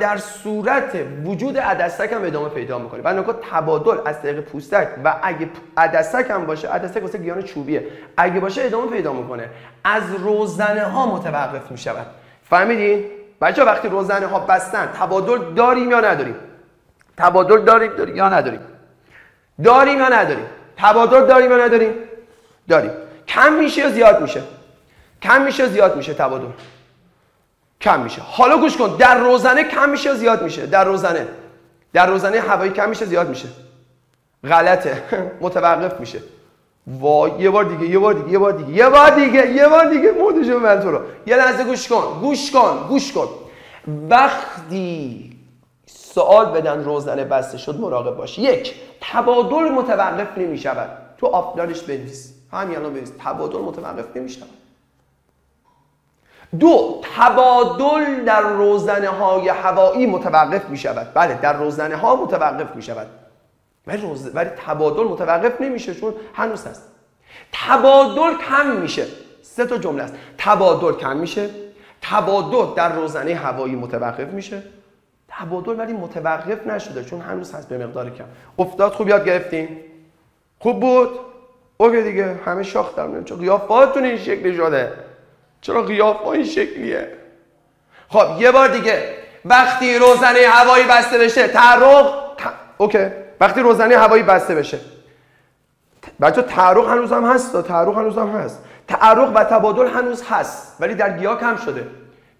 در صورت وجود عدسک هم ادامه پیدا می‌کنه. بعد نکات تبادل از طریق پوستک. و اگه عدسک هم باشه عدسک واسه گیان چوبیه. اگه باشه ادامه پیدا می‌کنه. از روزنه ها متوقف می‌شود. فهمیدین بچه وقتی روزنه ها بستن تبادل داریم یا نداریم؟ تبادل داریم داریم یا نداریم؟ داریم یا نداریم؟ تبادل داریم یا نداریم؟ داریم. کم میشه یا زیاد میشه؟ کم میشه یا زیاد میشه تبادل؟ کم میشه. حالا گوش کن در روزنه کم میشه یا زیاد میشه؟ در روزنه در روزنه هوایی کم میشه زیاد میشه. غلطه. متوقف میشه. وای یه بار دیگه یه بار دیگه یه بار دیگه یه بار دیگه یه بار دیگه مودشو من تو رو. یه لحظه گوش کن گوش کن گوش کن. وقتی سوال بدن روزنه بسته شد مراقب باش. یک تبادل متوقف نمی شود تو آفلانش بنویس. همین الان بنویس. تبادل متوقف نمی شود دو تبادل در روزنه های هوایی متوقف می شود بله در روزنه ها متوقف می شود ولی, روز... ولی تبادل متوقف نمیشه چون هنوز هست. تبادل کم میشه. سه تا جمله است. تبادل کم میشه. تبادل در روزنه هوایی متوقف میشه. تبادل ولی متوقف نشده چون هنوز هست به مقدار کم. افتاد خوب یاد گرفتین؟ خوب بود؟ اوکی دیگه همه شاخ در چون قیافاتون این شکلی شده. چرا قیافه این شکلیه؟ خب یه بار دیگه وقتی روزنه هوایی بسته بشه تعرق اوکی وقتی روزنه هوایی بسته بشه بچه تعرق هنوز هم هست تعرق هنوز هم هست. تعرق و تبادل هنوز هست ولی در گیاه کم شده.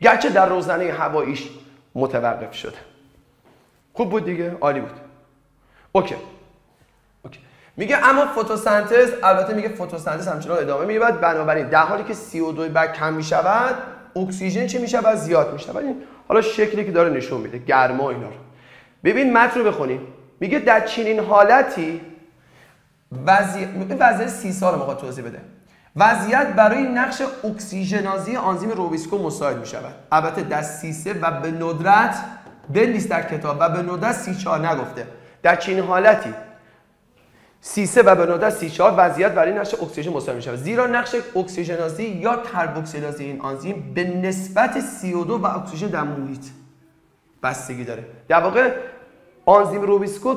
گرچه در روزنه هواییش متوقف شده. خوب بود دیگه؟ عالی بود. OK. میگه اما فتوسنتز البته میگه فتوسنتز همچنان ادامه می‌برد بنابراین در حالی که CO2 برگ کم می‌شود اکسیژن چه می‌شود؟ زیاد می‌شود. حالا شکلی که داره نشون میده گرما اینا رو. ببین متن رو بخونیم میگه در چنین حالتی وضعیت وضعیت سی سال موقع توضیح بده. وضعیت برای نقش اکسیژنازی آنزیم روبیسکو مساعد می شود البته در C سه و به ندرت بنویس در کتاب و به ندرت C چهار نگفته. در چنین حالتی سی سه و به ندرت سی چهار وضعیت برای نقش اکسیژنازی مساعد می شود زیرا نقش اکسیژنازی یا کربوکسیلازی این آنزیم به نسبت CO2 و اکسیژن در محیط بستگی داره. در واقع آنزیم روبیسکو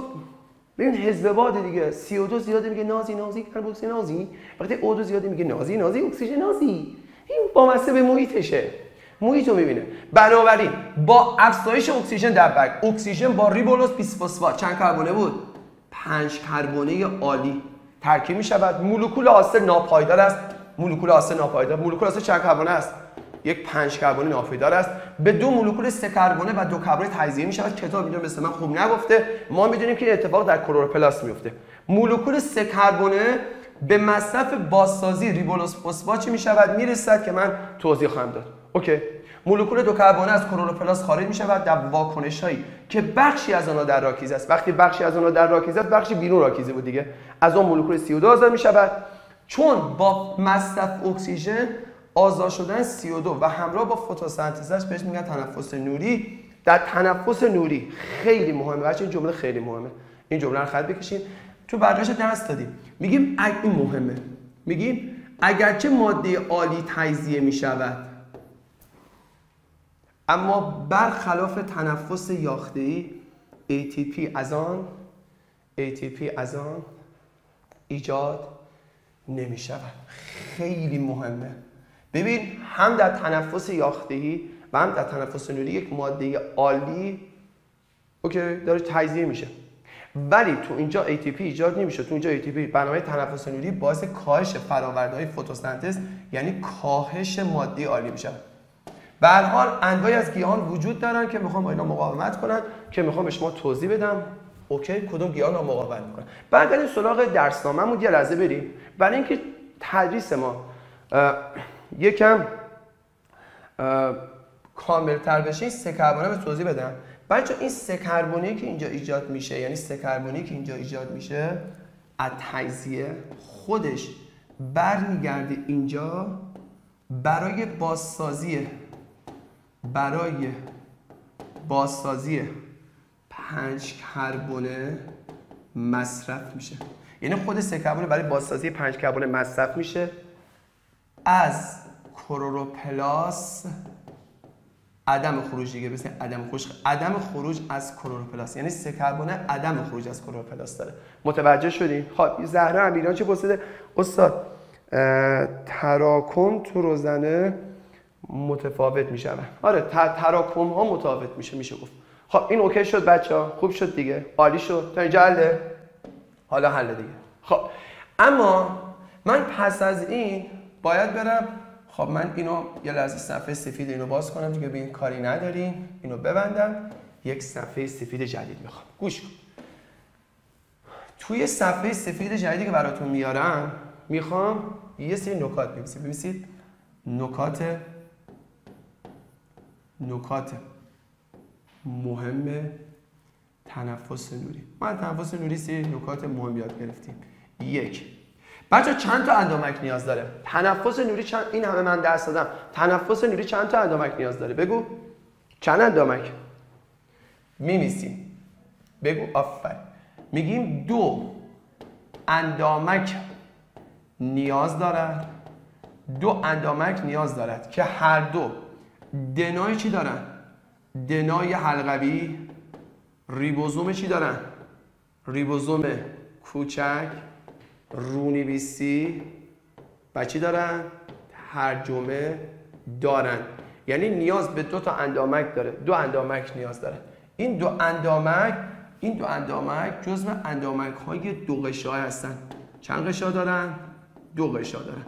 ببین حزب باد دیگه. CO2 زیاده میگه نازی نازی کربوکسی نازی وقتی O2 زیاده میگه نازی نازی اکسیژن نازی این با به محیطشه. محیط رو می‌بینه. بنابراین با افزایش اکسیژن در برگ اکسیژن با ریبولوس بیسفوسفات چند کربونه بود؟ پنج کربونه عالی. ترکیب می‌شود مولکول حاصل ناپایدار است. مولکول حاصل ناپایدار. مولکول حاصل چند کربونه است؟ یک پنج کربن ناپایدار است. به دو مولکول سه کربونه و دو کربن تجزیه می شود. کتاب اینجا مثل من خوب نگفته. ما می‌دونیم که اتفاق در کلروپلاست میفته مولکول سه کربونه به مصرف بازسازی ریبولوس فسفات چی می شود؟ می‌رسد که من توضیح خواهم داد. اوکی. مولکول دو کربونه از کلروپلاست خارج می شود در واکنش هایی که بخشی از آنها در راکیزه است. وقتی بخشی از آنها در راکیزه است بخشی بیرون راکیزه بود دیگه. از اون مولکول CO2 آزاد می شود چون با مصرف اکسیژن آزاد شدن CO2 و همراه با فتوسنتزش بهش میگن تنفس نوری. در تنفس نوری خیلی مهمه. بچه این جمله خیلی مهمه. این جمله رو خط بکشین. تو برداشت درس دادیم. میگیم این مهمه. میگیم اگرچه ماده عالی تجزیه می‌شود اما برخلاف تنفس یاخته ای ATP از آن ATP از آن ایجاد نمی شود خیلی مهمه. ببین هم در تنفس یاختهی و هم در تنفس نوری یک ماده عالی اوکی داره تجزیه میشه. ولی تو اینجا ATP ایجاد نمیشه. تو اینجا ATP برنامه تنفس نوری باعث کاهش فراورده های فتوسنتز یعنی کاهش ماده عالی میشه. به حال انواعی از گیاهان وجود دارن که می‌خوام با اینا مقاومت کنن که می‌خوام به شما توضیح بدم. اوکی کدوم گیاه رو مقاومت می‌کنن. بعد این سراغ درسنامه‌مون یه لحظه بریم. برای اینکه تدریس ما یکم کاملتر بشه این سه کربونه به توضیح بدم. بچه این سه کربونی که اینجا ایجاد میشه یعنی سه کربونی که اینجا ایجاد میشه از تجزیه خودش برمیگرده اینجا برای بازسازی برای بازسازی پنج کربونه مصرف میشه. یعنی خود سه کربونه برای بازسازی پنج کربونه مصرف میشه. از کلوروپلاس عدم خروج دیگه مثل عدم خروج عدم خروج از کلروپلاست یعنی سه کربن عدم خروج از کلروپلاست داره. متوجه شدین خب زهرا امیران چه پرسیده؟ استاد تراکم تو روزنه متفاوت میشه آره تراکم ها متفاوت میشه میشه گفت. خب این اوکی شد بچه ها خوب شد دیگه. عالی شد. تا اینجا حله حالا حل دیگه. خب اما من پس از این باید برم. خب من اینو یه لحظه صفحه سفید اینو باز کنم دیگه به این کاری نداریم. اینو ببندم. یک صفحه سفید جدید می‌خوام. گوش کن. توی صفحه سفید جدیدی که براتون میارم می‌خوام یه سری نکات بنویسید ببینید نکات نکات مهم تنفس نوری. ما تنفس نوری سری نکات مهم یاد گرفتیم. یک. بچه چند تا اندامک نیاز داره؟ تنفس نوری چند این همه من درس دادم. تنفس نوری چند تا اندامک نیاز داره؟ بگو. چند اندامک؟ میمیسیم بگو. آفر میگیم دو اندامک نیاز دارد. دو اندامک نیاز دارد که هر دو دنای چی دارن؟ دنای حلقوی ریبوزوم چی دارن؟ ریبوزوم کوچک رونویسی و چی دارن؟ ترجمه دارن. یعنی نیاز به دو تا اندامک داره. دو اندامک نیاز داره. این دو اندامک این دو اندامک جزو اندامک های دو قشای هستن. چند قشا دارن؟ دو قشا دارن.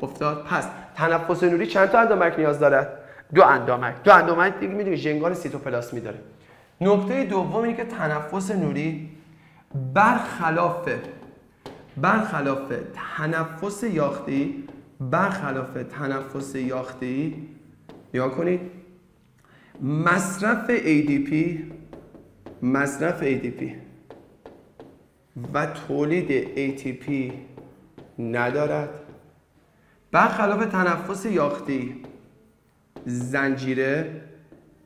افتاد. پس تنفس نوری چند تا اندامک نیاز داره؟ دو اندامک. دو اندامک دیگه می‌دونی ژنگان سیتوپلاسمی داره نکته دوم اینه که تنفس نوری برخلاف برخلاف تنفس یاختی برخلاف تنفس یاختی نگاه کنید مصرف ADP مصرف ADP و تولید ATP ندارد. برخلاف تنفس یاختی زنجیره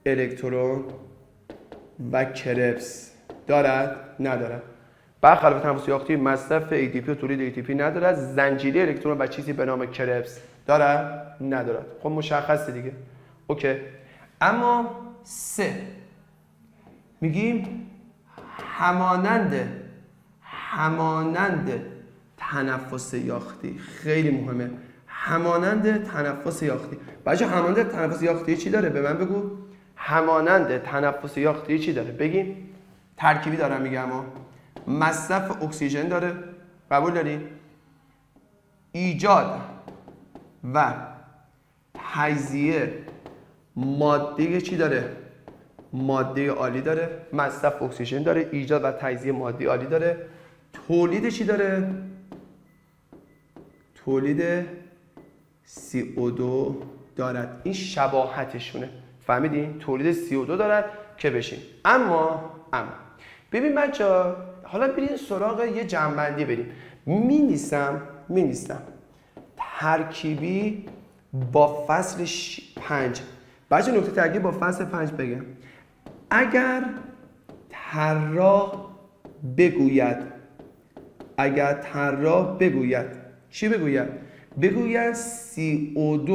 الکترون و کرپس. دارد؟ ندارد. برخلاف تنفس یاختی مصرف ATP و تولید ATP ندارد. زنجیره الکترون و چیزی به نام کرپس. دارد؟ ندارد. خب مشخصه دیگه. اوکی. اما سه. میگیم همانند همانند تنفس یاختی خیلی مهمه. همانند تنفس یاختی. بچه همانند تنفس یاختی چی داره؟ به من بگو. همانند تنفس یاختی چی داره؟ بگیم ترکیبی دارم میگم اما مصرف اکسیژن داره. قبول داری؟ ایجاد و تجزیه ماده چی داره؟ ماده عالی داره. مصرف اکسیژن داره. ایجاد و تجزیه ماده عالی داره. تولید چی داره؟ تولید CO2 دارد. این شباهتشونه. فهمیدین تولید CO2 دارد که بشین. اما اما. ببین بچه حالا بریم سراغ یه جنبندی بریم. می نیستم می نیستم ترکیبی با فصل پنج. بچه نکته ترکیبی با فصل پنج بگم. اگر طراح بگوید اگر طراح بگوید چی بگوید؟ بگوید CO2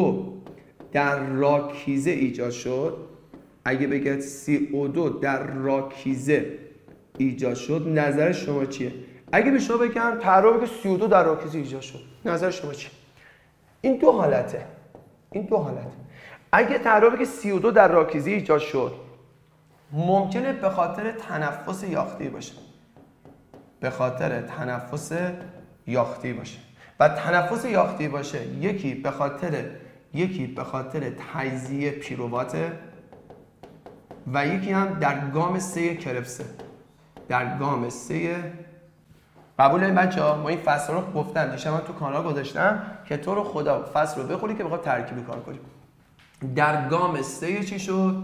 در راکیزه ایجاد شد. اگه بگید CO2 در راکیزه ایجاد شد نظر شما چیه؟ اگه به شما بگم طراح بگه CO2 در راکیزه ایجاد شد نظر شما چیه؟ این دو حالته. این دو حالته. اگه طراح بگه CO2 در راکیزه ایجاد شد ممکنه به خاطر تنفس یاختی باشه. به خاطر تنفس یاختی باشه. و تنفس یاختی باشه. یکی به خاطر یکی به خاطر تجزیه پیروواته و یکی هم در گام سه کرپسه. در گام سه قبول این بچه ها ما این فصل رو گفتم. دیشب من تو کانال گذاشتم که تو رو خدا فصل رو بخوری که بخواد ترکیبی کار کنی. در گام سه چی شد؟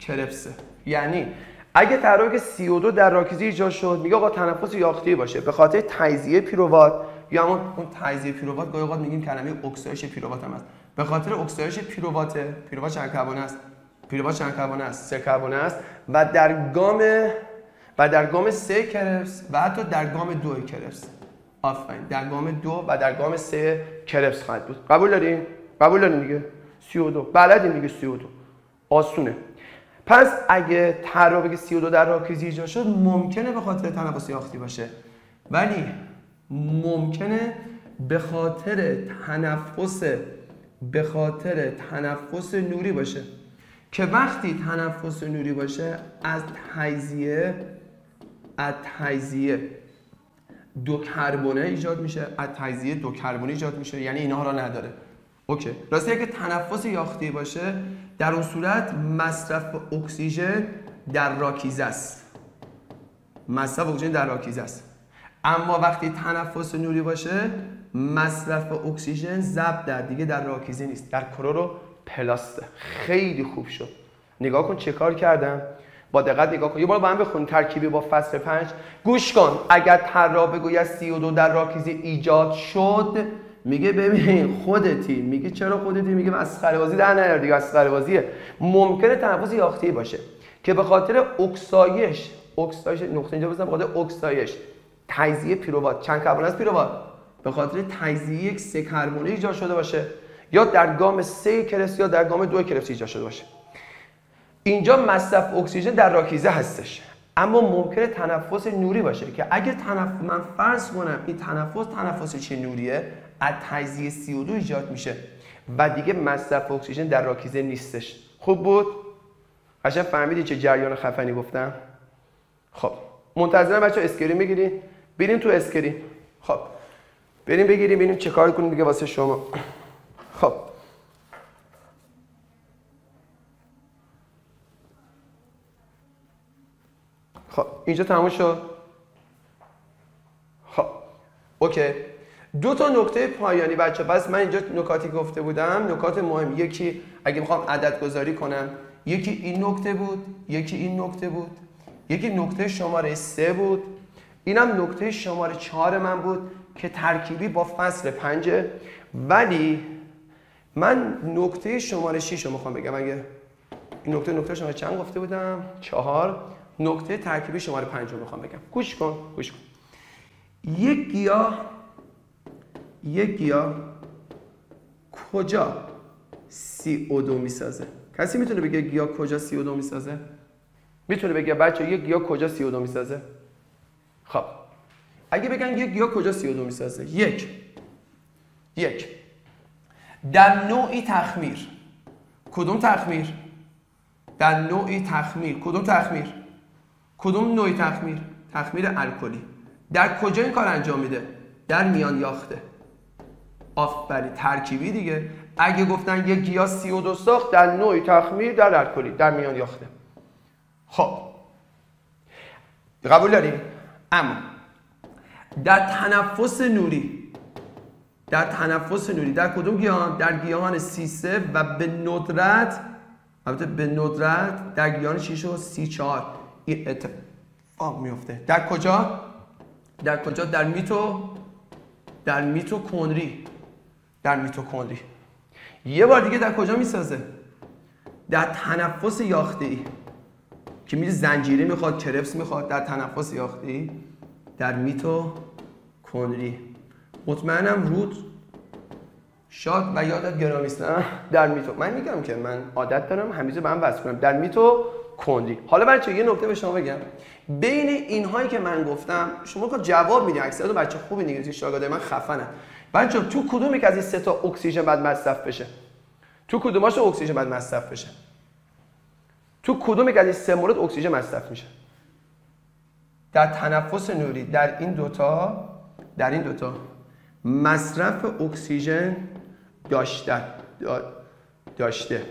کرپسه. یعنی اگه که CO2 در راکیزی ایجاد شد میگه آقا تنفس یاختی باشه. به خاطر تجزیه پیروات یا همون اون تجزیه پیروات گاهی اوقات میگیم کلمه اکسایش پیروات هم هست. به خاطر اکسایش پیروات پیروات چند کربن است؟ پیروات چند کربن است؟ سه کربن است. و در گام و در گام سه کرپس و حتی در گام دو کرپس آفرین. در گام دو و در گام سه کرپس خواهد بود. قبول دارین؟ قبول دارین دیگه؟ CO2 بلدین دیگه CO2 آسونه. پس اگه طراح بگه 32 در راکیزی ایجاد شد ممکنه به خاطر تنفس یاختی باشه. ولی ممکنه به خاطر تنفس به خاطر تنفس نوری باشه. که وقتی تنفس نوری باشه از تجزیه از تجزیه دو کربونه ایجاد میشه. از تجزیه دو کربونه ایجاد میشه. یعنی اینها را نداره. OK. راستی اگه تنفس یاختی باشه در اون صورت مصرف اکسیژن در راکیزه است. مصرف اکسیژن در راکیزه است. اما وقتی تنفس نوری باشه مصرف اکسیژن ضبط در دیگه در راکیزه نیست. در کرورو پلاسته خیلی خوب شد. نگاه کن چه کار کردم. با دقت نگاه کن. یه بار با هم بخون. ترکیبی با فصل پنج. گوش کن. اگر طراح بگوید 32 در راکیزه ایجاد شد میگه ببین خودتی. میگه چرا خودتی؟ میگه مسخره بازی در نیار دیگه. مسخره بازیه ممکنه تنفس یاختی باشه. که به خاطر اکسایش اکسایش نقطه اینجا بزنم به خاطر اکسایش. تجزیه پیروات. چند کربن از پیروات. به خاطر تجزیه یک سه کربونه ایجاد شده باشه یا در گام سه کرس یا در گام دو کرس ایجاد شده باشه. اینجا مصرف اکسیژن در راکیزه هستش. اما ممکنه تنفس نوری باشه که اگه تنفس من فرض کنم این تنفس تنفس چه نوریه؟ از تجزیه CO2 ایجاد میشه و دیگه مصرف اکسیژن در راکیزه نیستش. خوب بود؟ قشنگ فهمیدی چه جریان خفنی گفتم؟ خب منتظرم بچه screen بگیرین بریم تو screen. خب. بریم بگیریم ببینیم چه کار کنیم دیگه واسه شما. خب. خب اینجا تموم شد. خب. اوکی. دو تا نکته پایانی بچه پس من اینجا نکاتی گفته بودم. نکات مهم. یکی اگه می‌خوام عدد گذاری کنم یکی این نکته بود یکی این نکته بود. یکی نکته شماره سه بود. اینم نکته شماره چهار من بود که ترکیبی با فصل پنجه. ولی من نکته شماره 6 رو می‌خوام بگم. اگه این نکته نکته شماره چند گفته بودم؟ چهار. نکته ترکیبی شماره پنج رو می‌خوام بگم. گوش کن گوش کن. یک گیاه یک گیاه کجا سی او دو می‌سازه؟ کسی می‌تونه بگه گیاه کجا سی او دو می‌سازه؟ می‌تونه بگه بچه یک گیاه کجا سی او دو می‌سازه؟ خب. اگه بگن یک گیاه کجا سی او دو می‌سازه؟ یک. یک. در نوعی تخمیر. کدوم تخمیر؟ در نوعی تخمیر. کدوم تخمیر؟ کدوم نوعی تخمیر؟ تخمیر الکلی. در کجا این کار انجام میده؟ در میان یاخته آفرین ترکیبی دیگه. اگه گفتن یک گیاه سی و دو ساخت در نوعی تخمیر در الکلی در میان یاخته خب. قبول داریم؟ اما در تنفس نوری در تنفس نوری در کدوم گیاهان؟ در گیاهان سیسه و به ندرت البته به ندرت در گیاهان 6 و 34 این اتفاق میفته. در کجا؟ در کجا؟ در میتو در میتوکندری در میتوکندری یه بار دیگه در کجا می‌سازه؟ در تنفس یاخته ای که میره زنجیره می‌خواد کرفس می‌خواد در تنفس یاخته ای در میتوکندری مطمئنم رود شاد و یادت گرامی در میتو. من میگم که من عادت دارم همیشه به هم وصل کنم. در میتو کندی حالا بچه یه نکته به شما بگم. بین اینهایی که من گفتم شما که جواب میدی اکثر بچه خوبی انگلیسی شاگرد من خفنه بچه تو کدومی که از این سه تا اکسیژن بعد مصرف بشه؟ تو کدوماش اکسیژن بعد مصرف بشه؟ تو کدومی که از این سه مورد اکسیژن مصرف میشه؟ در تنفس نوری در این دوتا در این دوتا مصرف اکسیژن داشته داشته.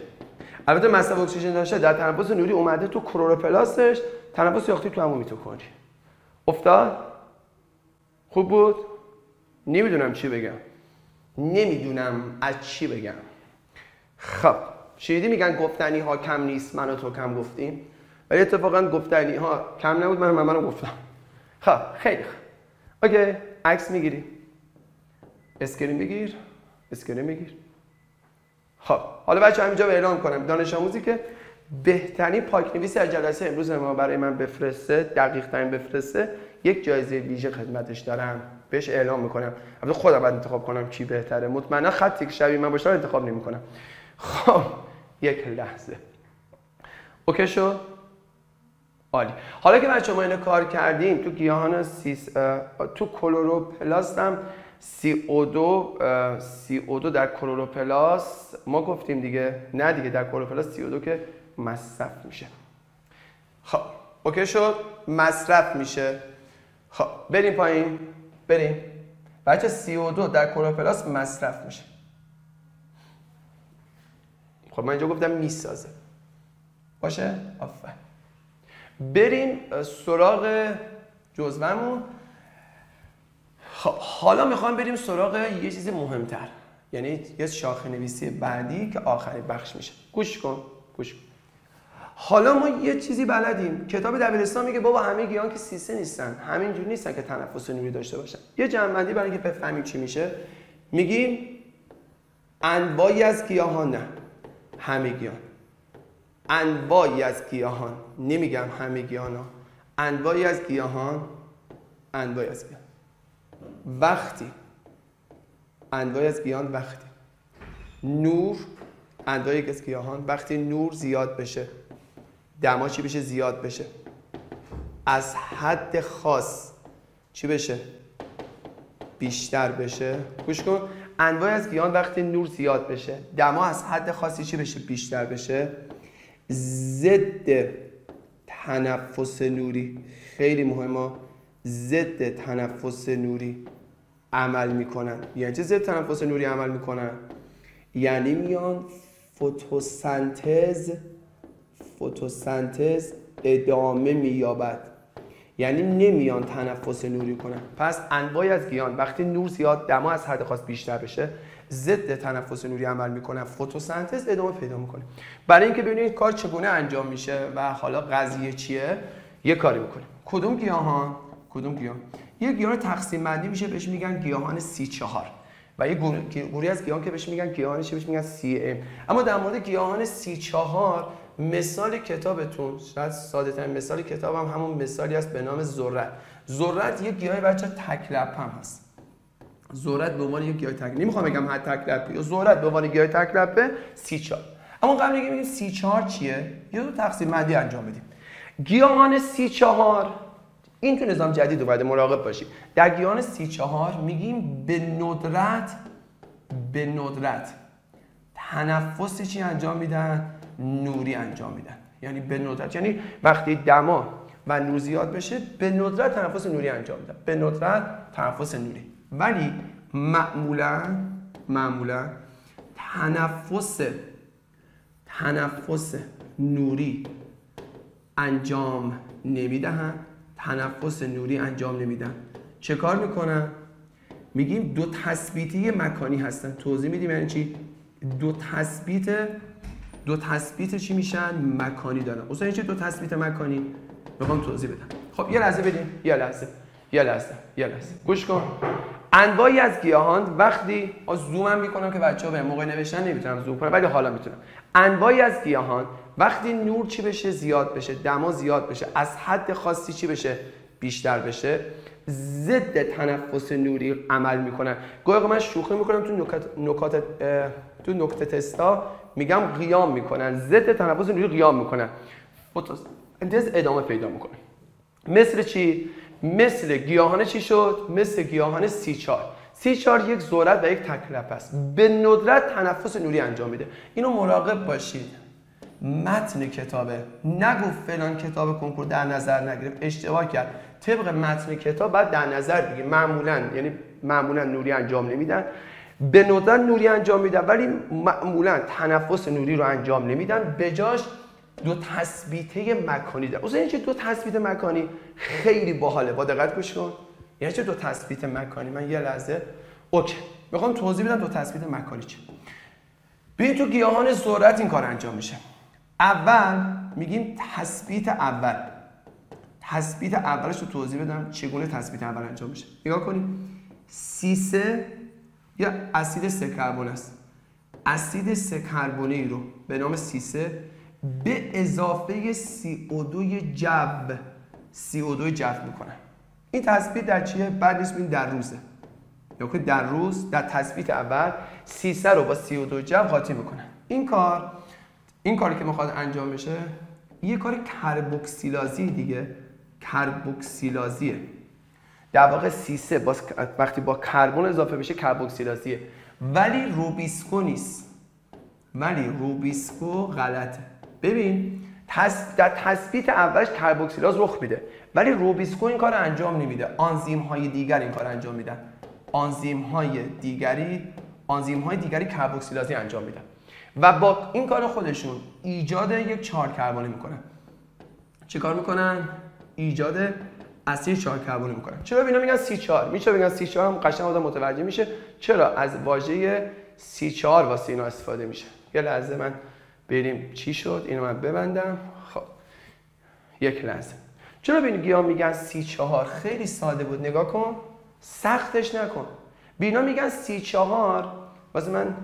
البته مصرف اکسیژن داشته در تنفس نوری اومده تو کلروپلاستش تنفس یاختی تو همون میتوکندری افتاد؟ خوب بود؟ نمی‌دونم چی بگم. نمی‌دونم از چی بگم. خب شنیدی میگن گفتنی ها کم نیست من و تو کم گفتیم. ولی اتفاقا گفتنی ها کم نبود من من منو گفتم. خب خیلی خب OK عکس می‌گیری. screen بگیر screen بگیر خب حالا بچه همینجا به اعلام کنم. دانش آموزی که بهترین پاک نویسی از جلسه امروز ما برای من بفرسته دقیق ترین بفرسته یک جایزه ویژه خدمتش دارم. بهش اعلام می‌کنم. البته خودم باید انتخاب کنم کی بهتره. مطمئنا خطی که شبیه من باشه انتخاب نمی‌کنم. خب یک لحظه. OK شد؟ عالی. حالا که بچه ما اینو کار کردیم تو گیاهان C سه تو کلوروپلاست هم CO2 CO2 در کلوروپلاست ما گفتیم دیگه نه دیگه در کلوروپلاست CO2 که مصرف میشه. خب OK شد؟ مصرف میشه. خب بریم پایین. بریم. بچه CO2 در کلوروپلاست مصرف میشه. خب من اینجا گفتم می‌سازه. باشه؟ آفر بریم سراغ جزوهمون. خب حالا می‌خوام بریم سراغ یه چیز مهمتر یعنی یه شاخه نویسی بعدی که آخرین بخش میشه. گوش کن گوش کن. حالا ما یه چیزی بلدیم. کتاب دبیرستان میگه بابا همه گیاهان که سیسه نیستن. همینجور نیستن که تنفس نوری داشته باشن. یه جنبندی برای اینکه بفهمیم چی میشه. میگیم انواعی از گیاهان نه. همه گیاهان انواعی از گیاهان نمیگم همه گیاهان ها انواعی از گیاهان انواعی از گیاهان. وقتی. انواعی از گیاهان وقتی. نور انواعی از گیاهان وقتی نور زیاد بشه. دما چی بشه؟ زیاد بشه. از حد خاص چی بشه؟ بیشتر بشه. گوش کن. انواع از گیاهان وقتی نور زیاد بشه. دما از حد خاصی چی بشه؟ بیشتر بشه. ضد تنفس نوری. خیلی مهمه ضد تنفس نوری عمل می‌کنن. یعنی چه ضد تنفس نوری عمل می‌کنن؟ یعنی میان فتوسنتز فتوسنتز ادامه مییابد. یعنی نمیان تنفس نوری کنن. پس انواعی از گیان وقتی نور زیاد دما از حد خاص بیشتر بشه ضد تنفس نوری عمل می‌کنن فتوسنتز ادامه پیدا می‌کنه. برای اینکه ببینید کار چگونه انجام میشه و حالا قضیه چیه یه کاری می‌کنیم کدوم گیاهان؟ کدوم گیاه یه گیاه تقسیم بندی میشه بهش میگن گیاهان سی چهار. و یه گروهی از گیاهان که بهش میگن گیاهان چی بهش میگن سی ام اما در مورد گیاهان سی چهار مثال کتابتون شاید ساده ترین مثال کتابم هم همون مثالی است به نام ذرت ذرت یه گیاه بچه تک هم هست. ذرت به عنوان یک گیاه تک نمی‌خوام بگم هر تک لپه یا ذرت به عنوان گیاه تک لپه سی چهار. اما قبل اینکه بگیم سی چهار چیه یه دو تقسیم بندی انجام بدیم. گیاهان سی چهار این تو نظام جدید باید مراقب باشید. در گیاهان سی چهار میگیم به ندرت به ندرت تنفس چی انجام میدن؟ نوری انجام میدن. یعنی به ندرت. یعنی وقتی دما و نور زیاد بشه به ندرت تنفس نوری انجام میدن. به ندرت تنفس نوری. ولی معمولا معمولا تنفس تنفس نوری انجام نمی‌دهن. تنفس نوری انجام نمیدن. چه کار می‌کنن؟ میگیم دو تثبیتی مکانی هستن. توضیح میدیم یعنی چی؟ دو تثبیت دو تثبیت چی میشن؟ مکانی دارن. اصلا چه دو تثبیت مکانی؟ می‌خوام توضیح بدم. خب یه لحظه بدیم یه لحظه. یه لحظه. یه لحظه. گوش کن. انواعی از گیاهان وقتی زومم می‌کنم که بچه ها به موقع نوشتن نمی‌تونم زوم کنم ولی حالا می‌تونم. انواعی از گیاهان وقتی نور چی بشه؟ زیاد بشه. دما زیاد بشه. از حد خاصی چی بشه؟ بیشتر بشه. ضد تنفس نوری عمل می‌کنن. گاهی من شوخی می‌کنم تو نکات, نکات تو نکته تستا میگم قیام می‌کنن. ضد تنفس نوری قیام می‌کنن. فتوسنتز ادامه پیدا می‌کنه. مثل چی؟ مثل گیاهان چی شد؟ مثل گیاهان سی چار سی چار یک ذرت و یک تکلپ است. به ندرت تنفس نوری انجام میده. اینو مراقب باشید. متن کتابه. نگو فلان کتاب کنکور در نظر نگرفت اشتباه کرد. طبق متن کتاب بعد در نظر بگیر معمولا یعنی معمولا نوری انجام نمیدن. به ندرت نوری انجام میدن ولی معمولا تنفس نوری رو انجام نمیدن. بجاش دو تثبیته مکانی داره. اصلا چه دو تثبیت مکانی خیلی باحاله. با دقت گوش کن. یعنی چه دو تثبیت مکانی؟ من یه لحظه. اوکی. می‌خوام توضیح بدم دو تثبیت مکانی چه ببین تو گیاهان ذرت این کار انجام میشه. اول میگیم تثبیت اول. تثبیت اولش رو توضیح بدم چگونه تثبیت اول انجام میشه. نگاه کنید سیسه یا اسید سه کربن است. اسید سه کربنی رو به نام سیسه به اضافه CO2 جو. CO2 جو می‌کنن این تثبیت در چیه؟ بعد نیست در روزه. یا در روز در تثبیت اول سیسه رو با CO2 جو قاطی می‌کنن این کار این کاری که می‌خواد انجام بشه یه کار کربوکسیلازی دیگه. کربوکسیلازیه. در واقع سیسه باز وقتی با کربن اضافه بشه کربوکسیلازیه. ولی روبیسکو نیست. ولی روبیسکو غلطه. ببین در تثبیت اولش کربوکسیلاز رخ میده ولی روبیسکو این کار انجام نمیده. آنزیم های دیگر این کار انجام میدن. آنزیم های دیگری آنزیم های دیگری کربوکسیلازی انجام میدن. و با این کار خودشون ایجاد یک چهار کربنی می‌کنن. چه کار می‌کنن؟ ایجاد اسید چهار کربنی می‌کنن. چرا اینا میگن سی 4 میشه بگن سی 4 هم قشنگ آدم متوجه میشه. چرا؟ از واژه سی 4 واسه اینا استفاده میشه. یه لحظه من بریم. چی شد؟ اینو من ببندم. خب. یک لحظه. چرا به این گیاه میگن سی چهار؟ خیلی ساده بود. نگاه کن. سختش نکن. بینا میگن سی چهار. واسه من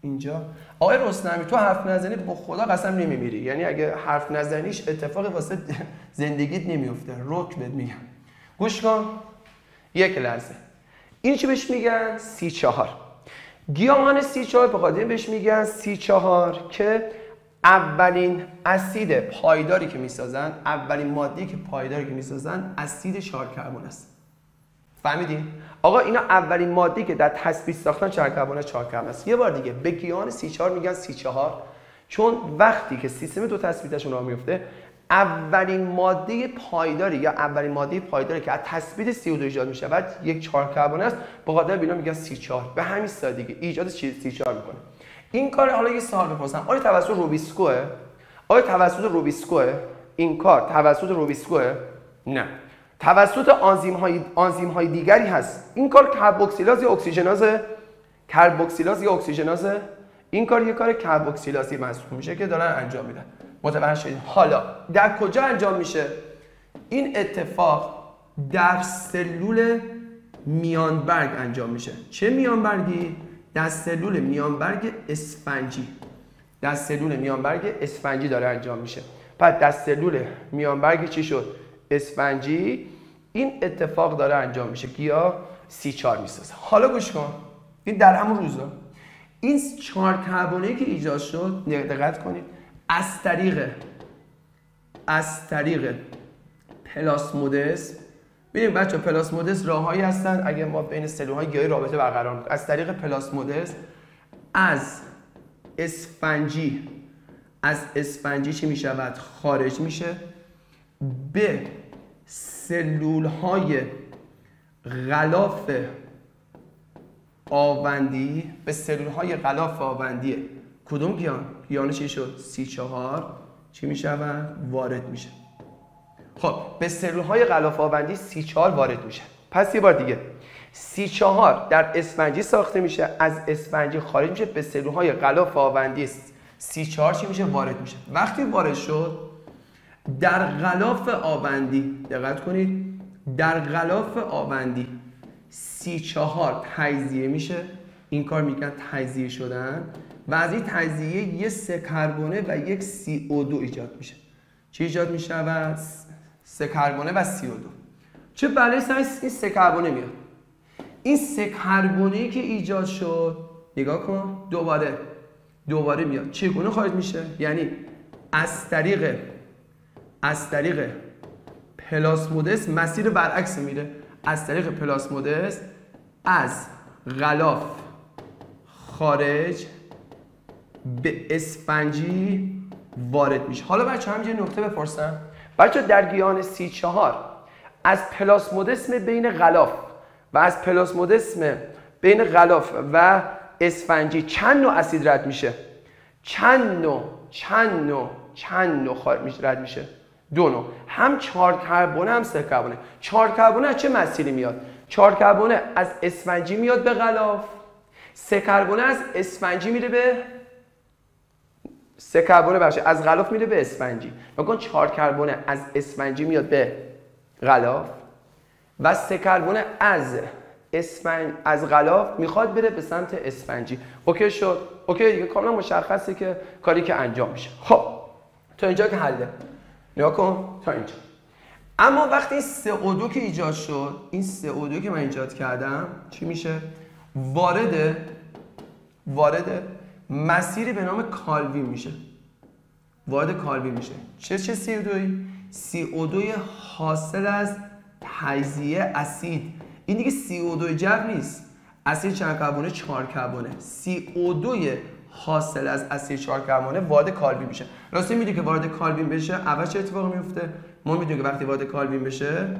اینجا. آقای رستمی تو حرف نزنی با خدا قسم نمیمیری. یعنی اگه حرف نزنیش اتفاقی واسه زندگیت نمیفته. رک بهت میگم. گوش کن. یک لحظه. این چی بهش میگن؟ سی چهار. گیاهان سی چهار به بهش میگن سی چهار که اولین اسید پایداری که می‌سازن اولین مادی که پایداری که می‌سازن اسید چهار کربن است. فهمیدین؟ آقا اینا اولین مادی که در تثبیت ساختن چهار کربن چهار کربن است. یه بار دیگه به گیاهان سی چهار میگن سی چهار چون وقتی که سیستم دو تثبیتشون راه میفته اولین ماده پایداری یا اولین ماده پایداری که از تثبیت CO2 ایجاد می شود یک چهار کربن است. با قاعده بینا میگن C4 به همین سادگی. ایجاد چیز C4 می‌کنه. این کار حالا یه سوال بپرسم. آیا توسط روبیسکوه؟ آیا توسط روبیسکوه؟ این کار توسط روبیسکوه؟ نه. توسط آنزیم های آنزیم های دیگری هست. این کار کربوکسیلاز یا اکسیژناز؟ کربوکسیلاز یا اکسیژناز؟ این کار یه کار کربوکسیلازی محسوب میشه که دارن انجام میدن. متوجه شدید حالا در کجا انجام میشه؟ این اتفاق در سلول میانبرگ انجام میشه. چه میانبرگی؟ در سلول میانبرگ اسفنجی. در سلول میانبرگ اسفنجی داره انجام میشه. پس در سلول میانبرگ چی شد؟ اسفنجی. این اتفاق داره انجام میشه. گیاه سی چار می‌سازه. حالا گوش کن. این در همون روزا. این چهار کربونه که ایجاد شد دقت کنید. از طریق از طریق پلاسمودس ببینید بچه پلاسمودس راههایی هستن اگه ما بین سلول های گیاهی رابطه برقرار از طریق پلاسمودس از اسفنجی از اسفنجی چی می شود خارج میشه. به سلول های غلاف آوندی به سلول های غلاف آوندی. کدوم گیان؟ گیان چی شد؟ سی چهار. چی می شود؟ وارد میشه. خب به سلول های غلاف آوندی سی چهار وارد میشه. پس یه بار دیگه. سی چهار در اسفنجی ساخته میشه. از اسفنجی خارج میشه. به سلول های غلاف آوندی سی چهار چی میشه؟ وارد میشه. وقتی وارد شد در غلاف آوندی دقت کنید در غلاف آوندی سی چهار تجزیه میشه. این کار میگن تجزیه شدن. و از این تجزیه یه سه کربونه و یک سی او دو ایجاد میشه. چی ایجاد میشه؟ و سه کربونه و سی او دو. چه بله سر این سه کربونه میاد؟ این سه کربونه که ایجاد شد نگاه کن دوباره دوباره میاد. چگونه خارج میشه؟ یعنی از طریق از طریق پلاسمودس مسیر برعکس میره. از طریق پلاسمودس از غلاف خارج به اسفنجی وارد میشه. حالا بچه هم یه نکته بپرسم بچه در گیان سی چهار از پلاسمودسم بین غلاف و از پلاسمودسم بین غلاف و اسفنجی چند نوع اسید رد میشه؟ چند نوع چند نوع چند نوع رد میشه؟ دو نوع. هم چهار کربونه هم سه کربونه چهار کربونه چه مسیری میاد؟ چهار کربونه از اسفنجی میاد به غلاف. سه کربونه از اسفنجی میره به سه کربونه باشه از غلاف میره به اسفنجی. نکن چهار کربونه از اسفنجی میاد به غلاف و سه کربونه از اسفنج از غلاف می‌خواد بره به سمت اسفنجی. OK شد. OK دیگه کاملا مشخصه که کاری که انجام میشه. خب تا اینجا که حله. نگاه کن. تا اینجا. اما وقتی این CO2 که ایجاد شد این CO2 که من ایجاد کردم چی میشه؟ وارد وارد مسیری به نام کالوین میشه. وارد کالوین میشه. چه چه CO2 CO2 حاصل از تجزیه اسید. این دیگه CO2 جو نیست. اسید چند کربونه چهار کربونه CO2 حاصل از اسید چهار کربونه وارد کالوین میشه. راستی می‌دونی که وارد کالوین بشه اول چه اتفاقی میفته ما می‌دونیم که وقتی وارد کالوین بشه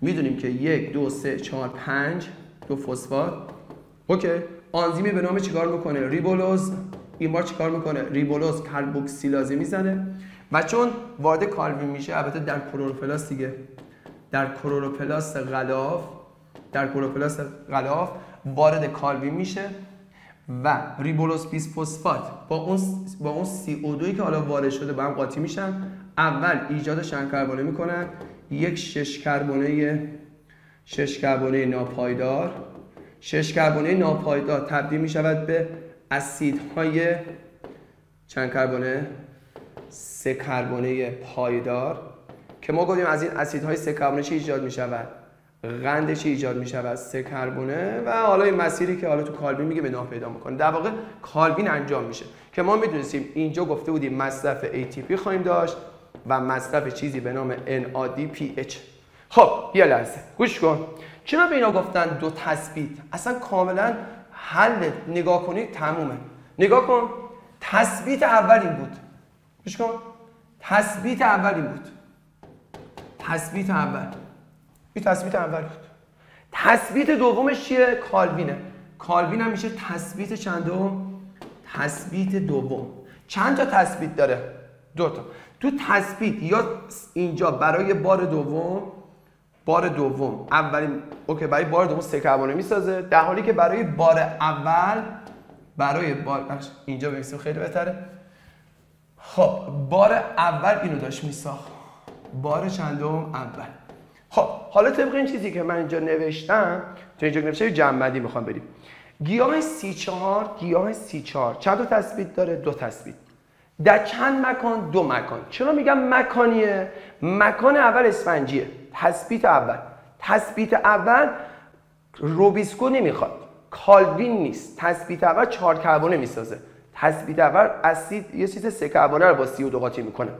می‌دونیم که یک دو سه چهار پنج دو فسفات. OK. آنزیمی به نام چیکار می‌کنه؟ ریبولوز. این بار چیکار می‌کنه؟ ریبولوز کربوکسیلازی می‌زنه. و چون وارد کالوین میشه البته در کلروپلاست دیگه. در کلروپلاست غلاف در کلروپلاست غلاف وارد کالوین میشه و ریبولوز بیس فسفات با اون با اون CO2 که حالا وارد شده با هم قاطی میشن اول ایجاد شش کربونه می‌کنن. یک شش کربونه شش کربونه ناپایدار. شش کربونه ناپایدار تبدیل می شود به اسیدهای چند کربونه سه کربونه پایدار که ما گفتیم از این اسیدهای سه کربونه چی ایجاد می شود؟ قند چی ایجاد می شود؟ سه کربونه و حالا این مسیری که حالا تو کالبین میگه به نام پیدا می‌کنه. در واقع کالبین انجام میشه که ما می‌دونستیم اینجا گفته بودیم مصرف ATP خواهیم داشت و مصرف چیزی به نام NADPH خب یه لحظه. گوش کن. چرا به اینا گفتن دو تثبیت؟ اصلا کاملا حل نگاه کنید تمومه. نگاه کن. تثبیت اول این بود. گوش کن. تثبیت اول این بود. تثبیت اول. این تثبیت اول. بود تثبیت دومش چیه؟ کالوینه. کالوین هم میشه تثبیت چندم؟ تثبیت دوم. چند تا تثبیت داره؟ دو تا. تو تثبیت یا اینجا برای بار دوم بار دوم. اولین اوکی برای بار دوم سه کربونه می‌سازه. در حالی که برای بار اول برای بار اینجا بنویسیم خیلی بهتره. خب بار اول اینو داشت میساخت. بار چندم اول. خب حالا طبق این چیزی که من اینجا نوشتم تو اینجا نوشته جنبندی می‌خوام بریم. گیاه سی چهار گیاه سی چهار. چند تثبیت داره؟ دو تثبیت. در چند مکان؟ دو مکان. چرا میگم مکانیه؟ مکان اول اسفنجیه. تثبیت اول. تثبیت اول روبیسکو نمی‌خواد. کالوین نیست. تثبیت اول چهار کربونه می‌سازه. تثبیت اول اسید یه چیز سه کربونه رو با سی و دو قاطی می‌کنه.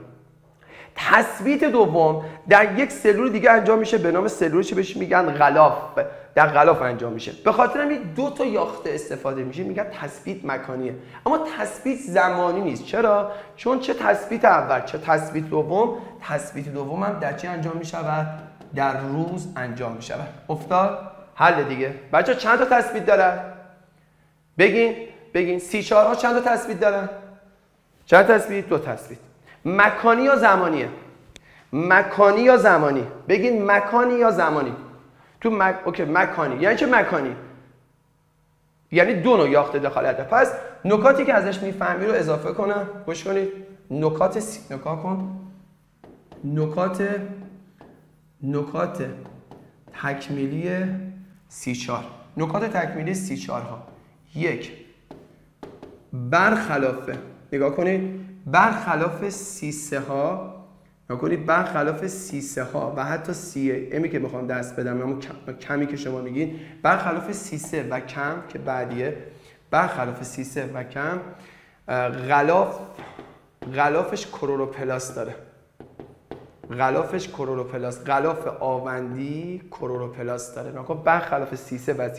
تثبیت دوم در یک سلول دیگه انجام میشه به نام سلول چی بهش میگن غلاف. در غلاف انجام میشه. به خاطر همین دو تا یاخته استفاده میشه میگن تثبیت مکانیه. اما تثبیت زمانی نیست. چرا؟ چون چه تثبیت اول چه تثبیت دوم؟ تثبیت دوم هم در چی انجام می‌شود؟ در روز انجام می‌شود. افتاد؟ حل دیگه. بچه چند تا تثبیت دارن؟ بگین بگین. سی چهار ها چند تا تثبیت دارن؟ چند تثبیت؟ دو تثبیت. مکانی یا زمانیه؟ مکانی یا زمانی؟ بگین مکانی یا زمانی؟ تو مک... اوکی مکانی. یعنی چه مکانی؟ یعنی دو نوع یاخته دخالته پس نکاتی که ازش می‌فهمی رو اضافه کنم. گوش کنید. نکات سی... نکات کن. نکات نکات تکمیلی سی چار نکات تکمیلی سی چار ها. یک. برخلاف نگاه کنید. برخلاف سی سه ها نکنید برخلاف سی سه ها و حتی سی امی که بخوام دست بدم اما کمی که شما میگین برخلاف C سه و CAM که بعدیه. برخلاف C سه و CAM غلاف غلافش کلروپلاست داره. غلافش کلروپلاست غلاف آوندی کلروپلاست داره. نکن برخلاف C سه و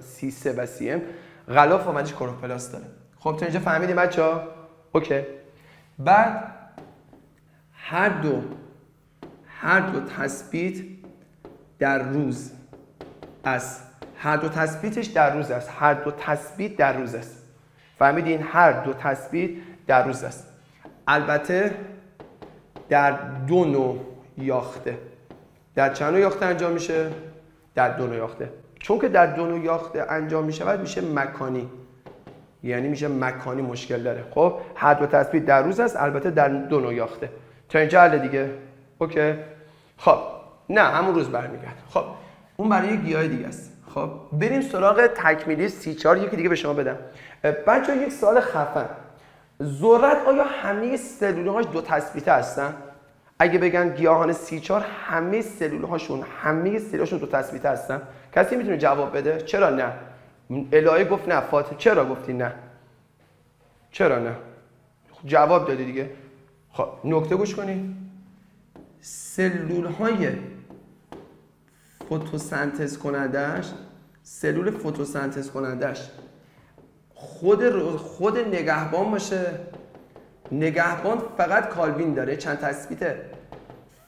C سه و CAM غلاف آوندیش کلروپلاست داره. خب تا اینجا فهمیدیم بچه OK. بعد هر دو هر دو تثبیت در روز است. هر دو تثبیتش در روز است. هر دو تثبیت در روز است. فهمیدین هر دو تثبیت در روز است. البته در دو نوع یاخته در چند نوع یاخته انجام میشه؟ در دو نوع یاخته چون که در دو نوع یاخته انجام میشه میشه مکانی. یعنی میشه مکانی مشکل داره. خب هر دو تثبیت در روز است البته در دو نوع یاخته تا اینجا دیگه. اوکی. خب نه همون روز برمیگرد. خب اون برای گیاه دیگه است. خب بریم سراغ تکمیلی سی چار یکی دیگه به شما بدم. بچه یک سال خفن ذرت آیا همه سلول هاش دو تثبیته هستن؟ اگه بگن گیاهان سی چار همه سلول هاشون همه سلول هاشون دو تثبیته هستن. کسی می‌تونه جواب بده؟ چرا نه؟ الهی گفت نه فاطمه چرا گفتی نه؟ چرا نه؟ جواب دادی دیگه. خب نکته گوش کنید سلول های فتوسنتز کنندش سلول فتوسنتز کنندش خود خود نگهبان باشه. نگهبان فقط کالوین داره. چند تثبیته؟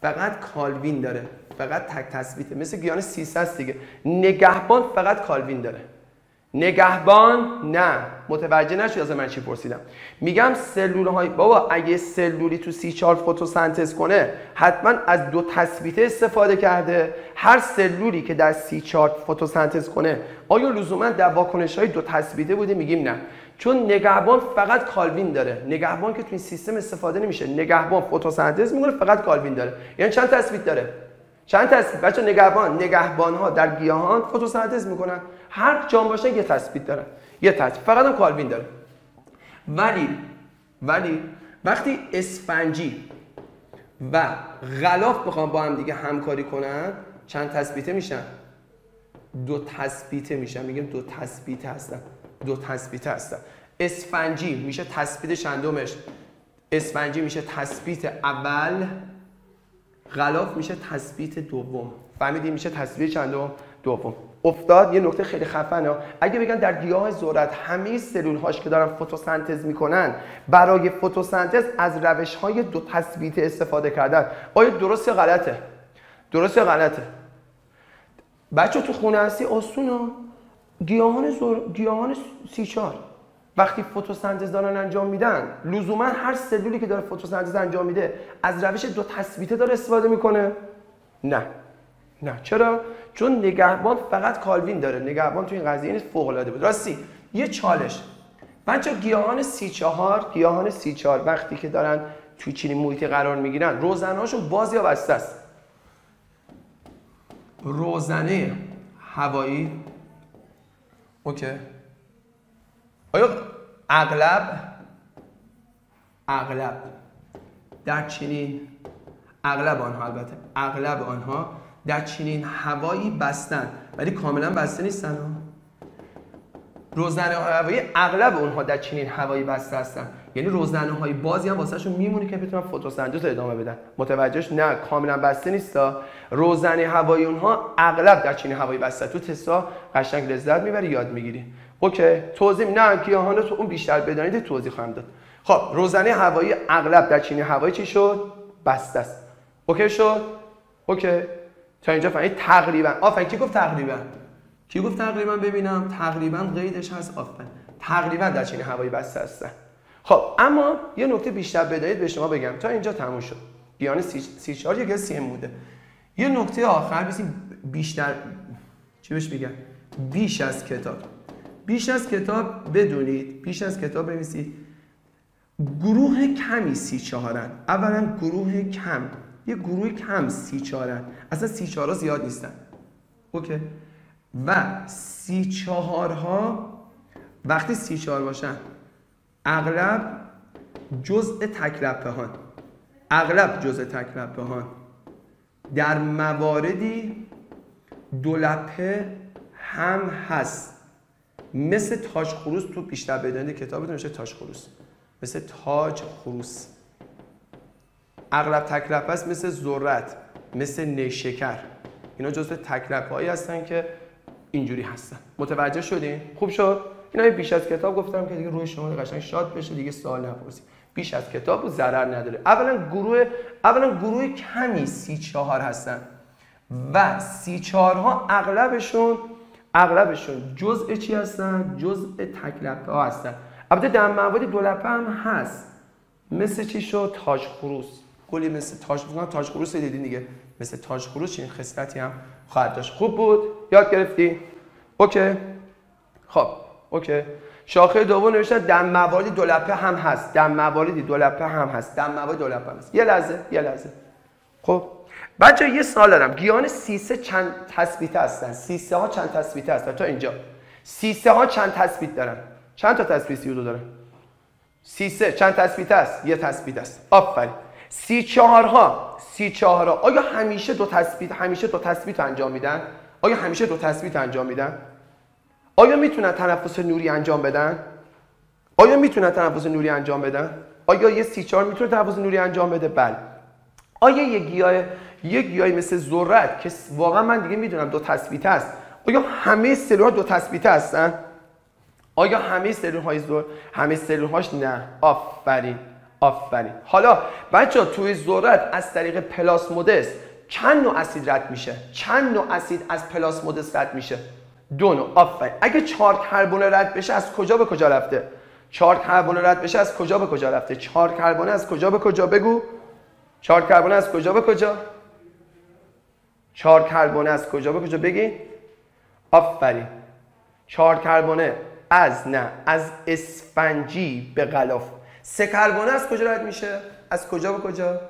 فقط کالوین داره. فقط تک تثبیته. مثل گیان C سه هست دیگه. نگهبان فقط کالوین داره. نگهبان نه. متوجه نشد از من چی پرسیدم؟ میگم سلول های بابا اگه سلولی تو C چار فتوسنتز کنه حتما از دو تثبیت استفاده کرده. هر سلولی که در C چار فتوسنتز کنه آیا لزوما در واکنش های دو تثبیته بوده؟ میگیم نه. چون نگهبان فقط کالوین داره. نگهبان که تو این سیستم استفاده نمیشه. نگهبان فتوسنتز می‌کنه فقط کالوین داره. یعنی چند تثبیت داره؟ چند تثبیت بچه نگهبان نگهبان ها در گیاهان فتوسنتز می‌کنن. هر جام باشه یه تثبیت داره یه تثبیت فقط هم کالوین داره. ولی ولی وقتی اسفنجی و غلاف بخوام با هم دیگه همکاری کنن چند تثبیته میشن؟ دو تثبیته میشن. میگیم دو تثبیته هستن. دو تثبیته هستن. اسفنجی میشه تثبیت چندمش؟ اسفنجی میشه تثبیت اول غلاف میشه تثبیت دوم. فهمیدی میشه تثبیت چندم دوم. افتاد یه نکته خیلی خفنه. اگه بگن در گیاه ذرت همه سلول هاش که دارن فتوسنتز می‌کنن برای فتوسنتز از روش های دو تثبیت استفاده کردن. آیا درست غلطه؟ درست غلطه؟ بچه تو خونه هستی؟ آسونه گیاهان زور... گیاهان سیچار. وقتی فتوسنتز دارن انجام میدن لزوما هر سلولی که داره فتوسنتز انجام میده از روش دو تثبیته داره استفاده می‌کنه. نه. نه. چرا؟ چون نگهبان فقط کالوین داره. نگهبان تو این قضیه نیست فوق العاده بود. راستی یه چالش. بچه گیاهان سی چهار گیاهان سی چهار وقتی که دارن توی چینی محیطی قرار می‌گیرن روزنهاشون باز یا بسته است. روزنه هوایی. اوکی. آیا اغلب اغلب. در چنین اغلب آنها البته اغلب آنها در چنین هوایی بستن. ولی کاملا بسته نیستن روزنه هوایی اغلب اونها در چنین هوایی بسته هستن. یعنی روزنه های بازی هم واسهشون میمونه که بتونن فتوسنتز ادامه بدن. متوجهش؟ نه کاملا بسته نیستا روزنه هوایی اونها اغلب در چنین هوایی بسته تو تستا قشنگ لذت می‌بری یاد می‌گیری. OK. توضیح نه گیاهان تو اون بیشتر بدانید توضیح خواهم داد. خب روزنه هوایی اغلب در چنین هوایی چی شد؟ بسته است. OK شد؟ OK. تا اینجا فهمید؟ تقریبا. آفرین کی گفت تقریبا؟ کی گفت تقریبا؟ ببینم. تقریبا قیدش هست. آفرین. تقریبا در چنین هوایی بسته هستن. خب اما یه نکته بیشتر بدانید به شما بگم. تا اینجا تموم شد. گیان سی, سی چهار یک سی بوده. یه نکته آخر بیشتر چی بهش بگم بیش از کتاب. بیش از کتاب بدونید بیش از کتاب بنویسید. گروه کمی سی چهارن اولا گروه کم. یه گروه کم سی چهارن اصلا سی چهارها زیاد نیستن. اوکی. و سی چهارها وقتی سی چهار باشن اغلب جزء تکلپه هان. اغلب جزء تکلپه هان. در مواردی دولپه هم هست. مثل تاج خروس تو بیشتر بدانید کتابتون میشه تاج خروس. مثل تاج خروس. اغلب تکلپه است مثل ذرت مثل نیشکر. اینا جزء تکلپه هایی هستن که اینجوری هستن. متوجه شدین؟ خوب شد؟ اینا بیش از کتاب گفتم که دیگه روی شما قشنگ شاد بشه دیگه سوال نپرسید. بیش از کتاب و ضرر نداره. اولا گروه اولا گروه کمی سی چهار هستن. و سی چهارها اغلبشون اغلبشون جزء چی هستن؟ جزء تکلپه ها هستن. البته در موادی دولپه هم هست. مثل چی شد؟ تاج خروس. کلی مثل تاج خروس تاج خروس دیدین دیگه. مثل تاج خروس چنین خصلتی هم خواهد داشت. خوب بود؟ یاد گرفتی؟ اوکی. خب OK. شاخه دوم نوشته در مواردی دولپه هم هست. در مواردی دولپه هم هست. در مواردی دولپه هم هست. یه لحظه یه لحظه. خب بچه یه سوال دارم. گیان C سه چند تثبیت هستن؟ C سه ها چند تثبیت هستن؟ تا اینجا. C سه ها چند تثبیت دارن؟ چند تا تثبیت C دارن؟ C سه چند تثبیت است یه تثبیت است آفرین. C چهار ها C چهار ها آیا همیشه دو تثبیت همیشه دو تثبیت انجام میدن؟ آیا همیشه دو تثبیت انجام میدن؟ آیا می‌تونن تنفس نوری انجام بدن؟ آیا می‌تونن تنفس نوری انجام بدن؟ آیا یه سی چهار می‌تونه تحفظ نوری انجام بده؟ بله. آیا یه گیاه یه گیاهی مثل ذرت که واقعا من دیگه می‌دونم دو تثبیت است آیا همه سلول دو تثبیت هستن؟ آیا همه سلول های همه سلول هاش نه؟ آفرین آفرین. حالا بچه توی ذرت از طریق پلاسمودس چند نوع اسید رد میشه؟ چند نوع اسید از پلاسمودس رد میشه؟ دو نوع. آفرین. اگه چهار کربن رد بشه از کجا به کجا رفته؟ چهار کربن رد بشه از کجا به کجا رفته؟ چهار کربن از کجا به کجا؟ بگو. چهار کربن از کجا به کجا؟ چهار کربن از کجا؟ به کجا بگی؟ آفرین. چهار کربونه از نه. از اسفنجی به غلاف. سه کربونه از کجا رد میشه؟ از کجا به کجا؟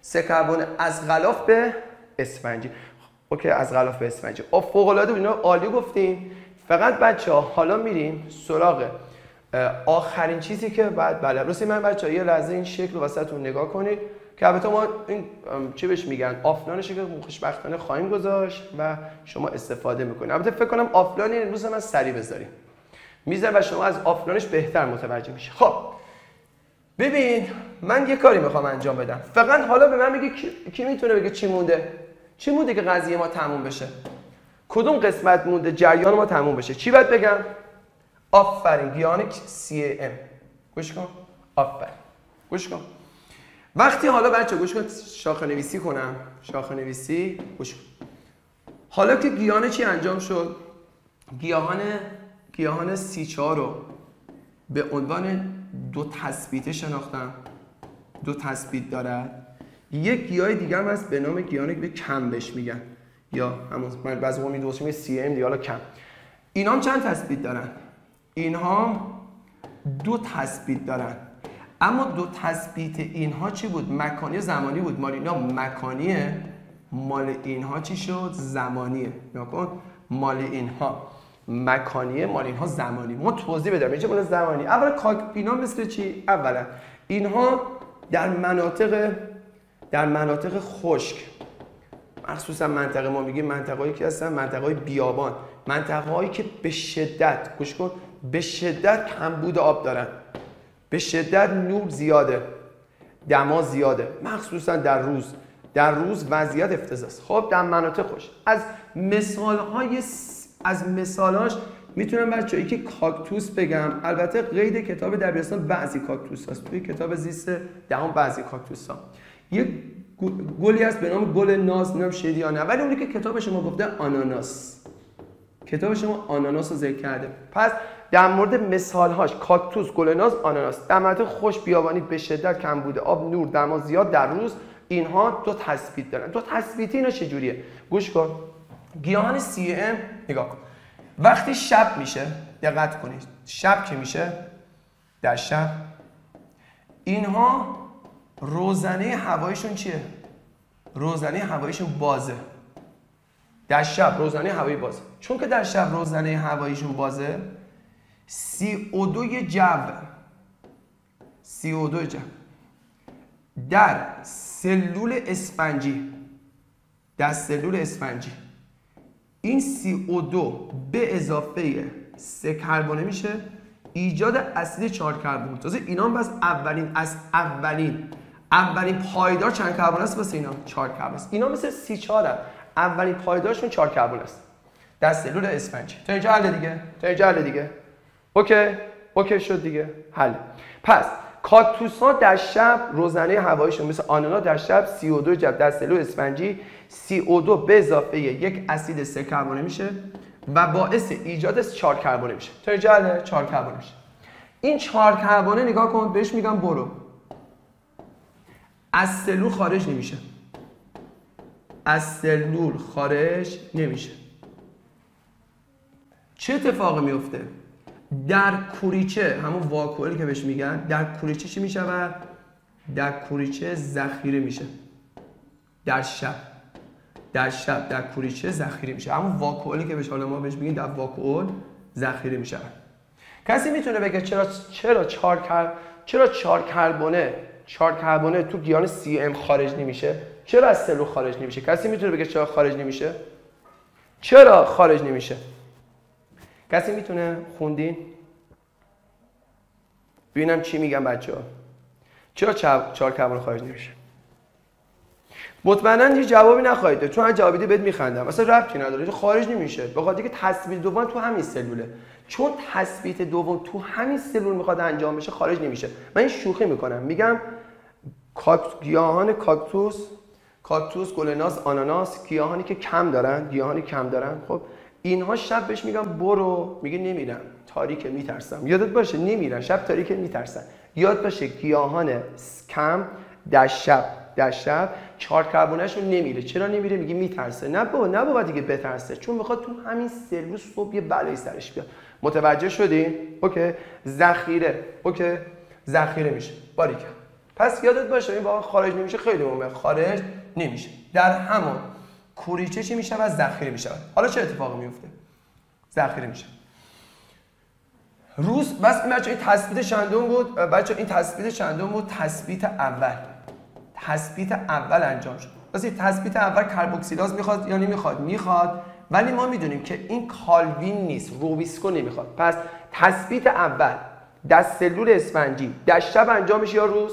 سه کربونه از غلاف به اسفنجی. اوکی از غلاف به اسفنجی. فوق العاده اینا عالی گفتیم. فقط بچه ها حالا میریم سراغ آخرین چیزی که بعد بله روسی من بچه ها یه لحظه این شکل رو نگاه کنید. که البته ما این چی بهش میگن؟ آفلانش که خوشبختانه خواهیم گذاشت و شما استفاده می‌کنید. البته فکر کنم آفلان امروز من سری بذاریم. میزن و شما از آفلانش بهتر متوجه میشه خب ببین من یه کاری می‌خوام انجام بدم. فقط حالا به من میگه کی, کی می‌تونه بگه چی مونده؟ چی مونده که قضیه ما تموم بشه؟ کدوم قسمت مونده؟ جریان ما تموم بشه. چی باید بگم؟ آفرین. گیانک سی ام. گوش کن. آفرین. گوش کن. وقتی حالا بچه گوش کن شاخه نویسی کنم. شاخه نویسی گوش کن. حالا که گیانه چی انجام شد؟ گیاهان گیاهان سی چهار رو به عنوان دو تثبیت شناختم. دو تثبیت دارد یک گیاه دیگه هم هست به نام گیاهان به کم بهش میگن. یا همون من بعضی وقت میدوسیم سی ام دیگه حالا کم. اینا هم چند تثبیت دارن؟ اینها دو تثبیت دارن. اما دو تثبیت اینها چی بود؟ مکانی زمانی بود. مال مکانیه. مال اینها چی شد؟ زمانیه. نکن مال اینها. مکانیه مال اینها زمانی. ما توضیح بدم. اینجا مال زمانی؟ اولا کاکپینا مثل چی؟ اولا اینها در مناطق در مناطق خشک. مخصوصا منطقه ما میگیم منطقه هایی که هستن منطقه های بیابان. منطقه هایی که به شدت گوش کن. به شدت کمبود آب دارن. به شدت نور زیاده. دما زیاده. مخصوصا در روز. در روز وضعیت افتضاست خب در مناطق خوش. از مثال های از مثالاش می‌تونم بچه‌ای که کاکتوس بگم. البته قید کتاب دبیرستان بعضی کاکتوس هست. توی کتاب زیست دهم بعضی کاکتوس ها. یه گلی هست به نام گل ناز نام شیریانه ولی اونی که کتاب شما گفته آناناس. کتاب شما آناناس رو ذکر کرده. پس در مورد مثال هاش کاکتوس گلناز آناناس. در خوش بیابانی به شدت کم بوده. آب نور دما زیاد در روز اینها دو تثبیت دارن. دو تثبیتی اینا چجوریه؟ گوش کن. گیاهان سی ام نگاه کن. وقتی شب میشه دقت کنید. شب که میشه؟ در شب. اینها روزنه هوایشون چیه؟ روزنه هوایشون بازه. در شب روزنه هوایی بازه. چون که در شب روزنه هواییشون بازه سی او دوی جو. سی او جو. در سلول اسفنجی. در سلول اسفنجی. این سی او دو به اضافه سه کربونه میشه. ایجاد اسید چهار کربن. تازه اینا هم بس اولین از اولین اولین پایدار چند کربن است واسه اینا؟ چهار کربن است. اینا مثل سی چهار اولین پایدارشون چهار کربن است. در سلول اسفنجی. تا اینجا حل دیگه. تا اینجا حل دیگه. OK OK شد دیگه. حل. پس کاکتوس ها در شب روزنه هوایشون مثل آناناس در شب CO2 جو در سلول اسفنجی CO2 به اضافه یک اسید سه کربونه میشه و باعث ایجاد چهار کربونه میشه. تا اینجا چهار کربونه میشه. این چهار کربونه نگاه کن بهش میگم برو. از سلول خارج نمیشه. از سلول خارج نمیشه. چه اتفاقی میفته در کوریچه همون واکوئل که بهش میگن در کوریچه چی می‌شود؟ در کوریچه ذخیره میشه. در شب. در شب در کوریچه ذخیره میشه. همون واکوئلی که بهش حالا ما بهش میگیم در واکوئل ذخیره میشه. کسی می‌تونه بگه چرا چرا چهار کر... چرا چهار کربونه چهار کربونه تو گیان سی ام خارج نمیشه؟ چرا از سلول خارج نمیشه؟ کسی می‌تونه بگه چرا خارج نمیشه؟ چرا خارج نمیشه؟ کسی می‌تونه خوندین؟ ببینم چی میگن بچه ها چرا چهار کربن خارج نمیشه مطمئنا هیچ جوابی نخواهید چون هر جوابی بهت میخندم. اصلا ربطی نداره. خارج نمیشه. به خاطر که تثبیت دوم تو همین سلوله. چون تثبیت دوم تو همین سلول می‌خواد انجام بشه خارج نمیشه. من این شوخی می‌کنم. میگم گیاهان کاکتوس کاکتوس گل ناز آناناس گیاهانی که CAM دارن گیاهانی CAM دارن. خب اینها شب بهش میگم برو. میگه نمیرم. تاریک میترسم. یادت باشه نمیرن. شب تاریک میترسن. یاد باشه گیاهان CAM در شب در شب چهار کربونش رو نمیره. چرا نمیره؟ میگه میترسه. نه بابا نه بابا دیگه بترسه. چون می‌خواد تو همین سلول صبح یه بلایی سرش بیاد. متوجه شدی؟ OK. ذخیره. OK. ذخیره میشه. باریکن پس یادت باشه این واقعا خارج نمیشه. خیلی مهمه خارج نمیشه. در همون کوریچه چی میشه و ذخیره میشه حالا چه اتفاقی میفته ذخیره میشه. روز بس این بچه این تثبیت چندم بود؟ بچه این تثبیت چندم بود؟ تثبیت اول. تثبیت اول انجام شد. پس این تثبیت اول کربوکسیلاز می‌خواد یا نمی‌خواد؟ می‌خواد. ولی ما می‌دونیم که این کالوین نیست روبیسکو نمی‌خواد. پس تثبیت اول در سلول اسفنجی در شب انجام میشه یا روز؟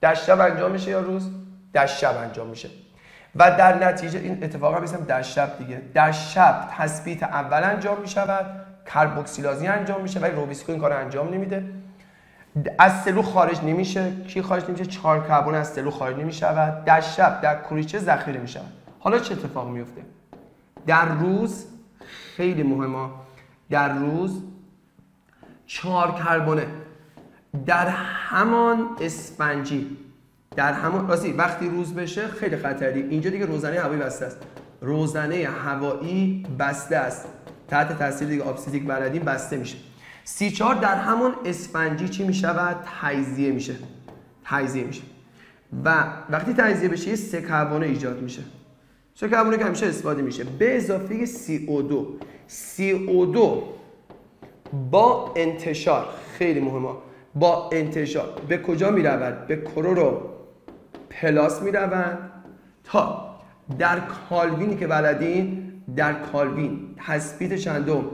در شب انجام میشه یا روز؟ در شب انجام میشه. و در نتیجه این اتفاقا میسم در شب دیگه. در شب تثبیت اول انجام می‌شود کربوکسیلازی انجام میشه ولی روبیسکو این کار انجام نمیده. از سلول خارج نمیشه. کی خارج نمیشه؟ چهار کربن از سلول خارج نمی‌شود. در شب در کوریچه ذخیره می‌شود. حالا چه اتفاق میفته در روز خیلی مهمه. در روز چهار کربونه در همان اسفنجی در همان راستی وقتی روز بشه خیلی خطری. اینجا دیگه روزنه هوایی بسته است. روزنه هوایی بسته است. تحت تاثیر دیگه آبسیدیک بلدی بسته میشه. سی چهار در همون اسفنجی چی می‌شود؟ تجزیه میشه. تجزیه میشه. و وقتی تجزیه بشه یه سه ایجاد میشه. سه که همیشه استفاده میشه. به اضافه CO2 CO2 با انتشار. خیلی مهمه. با انتشار. به کجا می‌رود؟ به کرورو. پلاس می‌روند. تا در کالوینی که بلدین در کالوین تثبیت چندم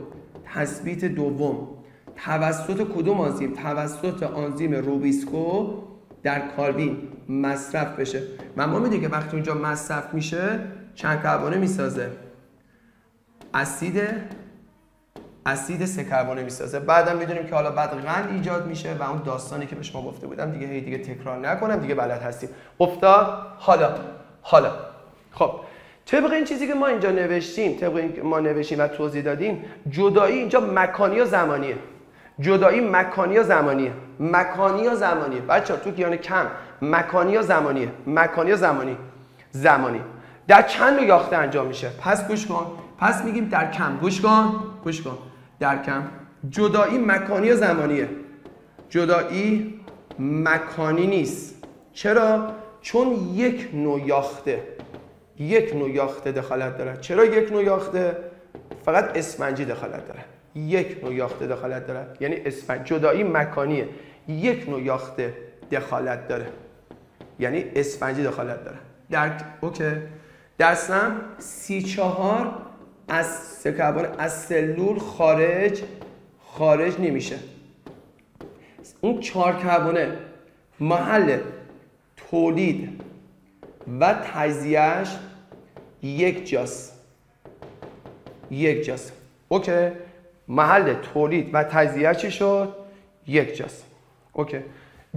تثبیت دوم توسط کدوم آنزیم؟ توسط آنزیم روبیسکو در کالوین مصرف بشه. ما می‌دونیم که وقتی اونجا مصرف میشه چند کربونه می‌سازه؟ اسید اسید سه کربونه می‌سازه بعدم می‌دونیم که حالا بعد غن ایجاد میشه و اون داستانی که به شما گفته بودم دیگه هی دیگه تکرار نکنم دیگه بلد هستیم. افتاد. حالا حالا. خب طبق این چیزی که ما اینجا نوشتیم طبق این ما نوشتیم و توضیح دادیم جدایی اینجا مکانی و زمانیه. جدایی مکانی یا زمانیه. مکانی یا زمانیه. بچه تو گیان کم مکانی یا زمانیه. مکانی یا زمانی. زمانی. در چند یاخته انجام میشه؟ پس گوش کن. پس میگیم در کم. گوش کن. گوش کن. در کم جدایی مکانی یا زمانیه. جدایی مکانی نیست. چرا؟ چون یک نوع یاخته. یک نوع یاخته دخالت داره. چرا یک نوع یاخته؟ فقط اسفنجی دخالت داره. یک نوع یاخته دخالت داره. یعنی اسفنج. جدایی مکانیه. یک نوع یاخته دخالت داره. یعنی اسفنجی دخالت داره. در اوکی. دستم سی چهار از سکربان از سلول خارج خارج نمیشه. اون چهار کربونه محل تولید و تجزیهش یک جاست. یک جاست. اوکی. محل تولید و تجزیه چی شد؟ یک جاست. اوکی.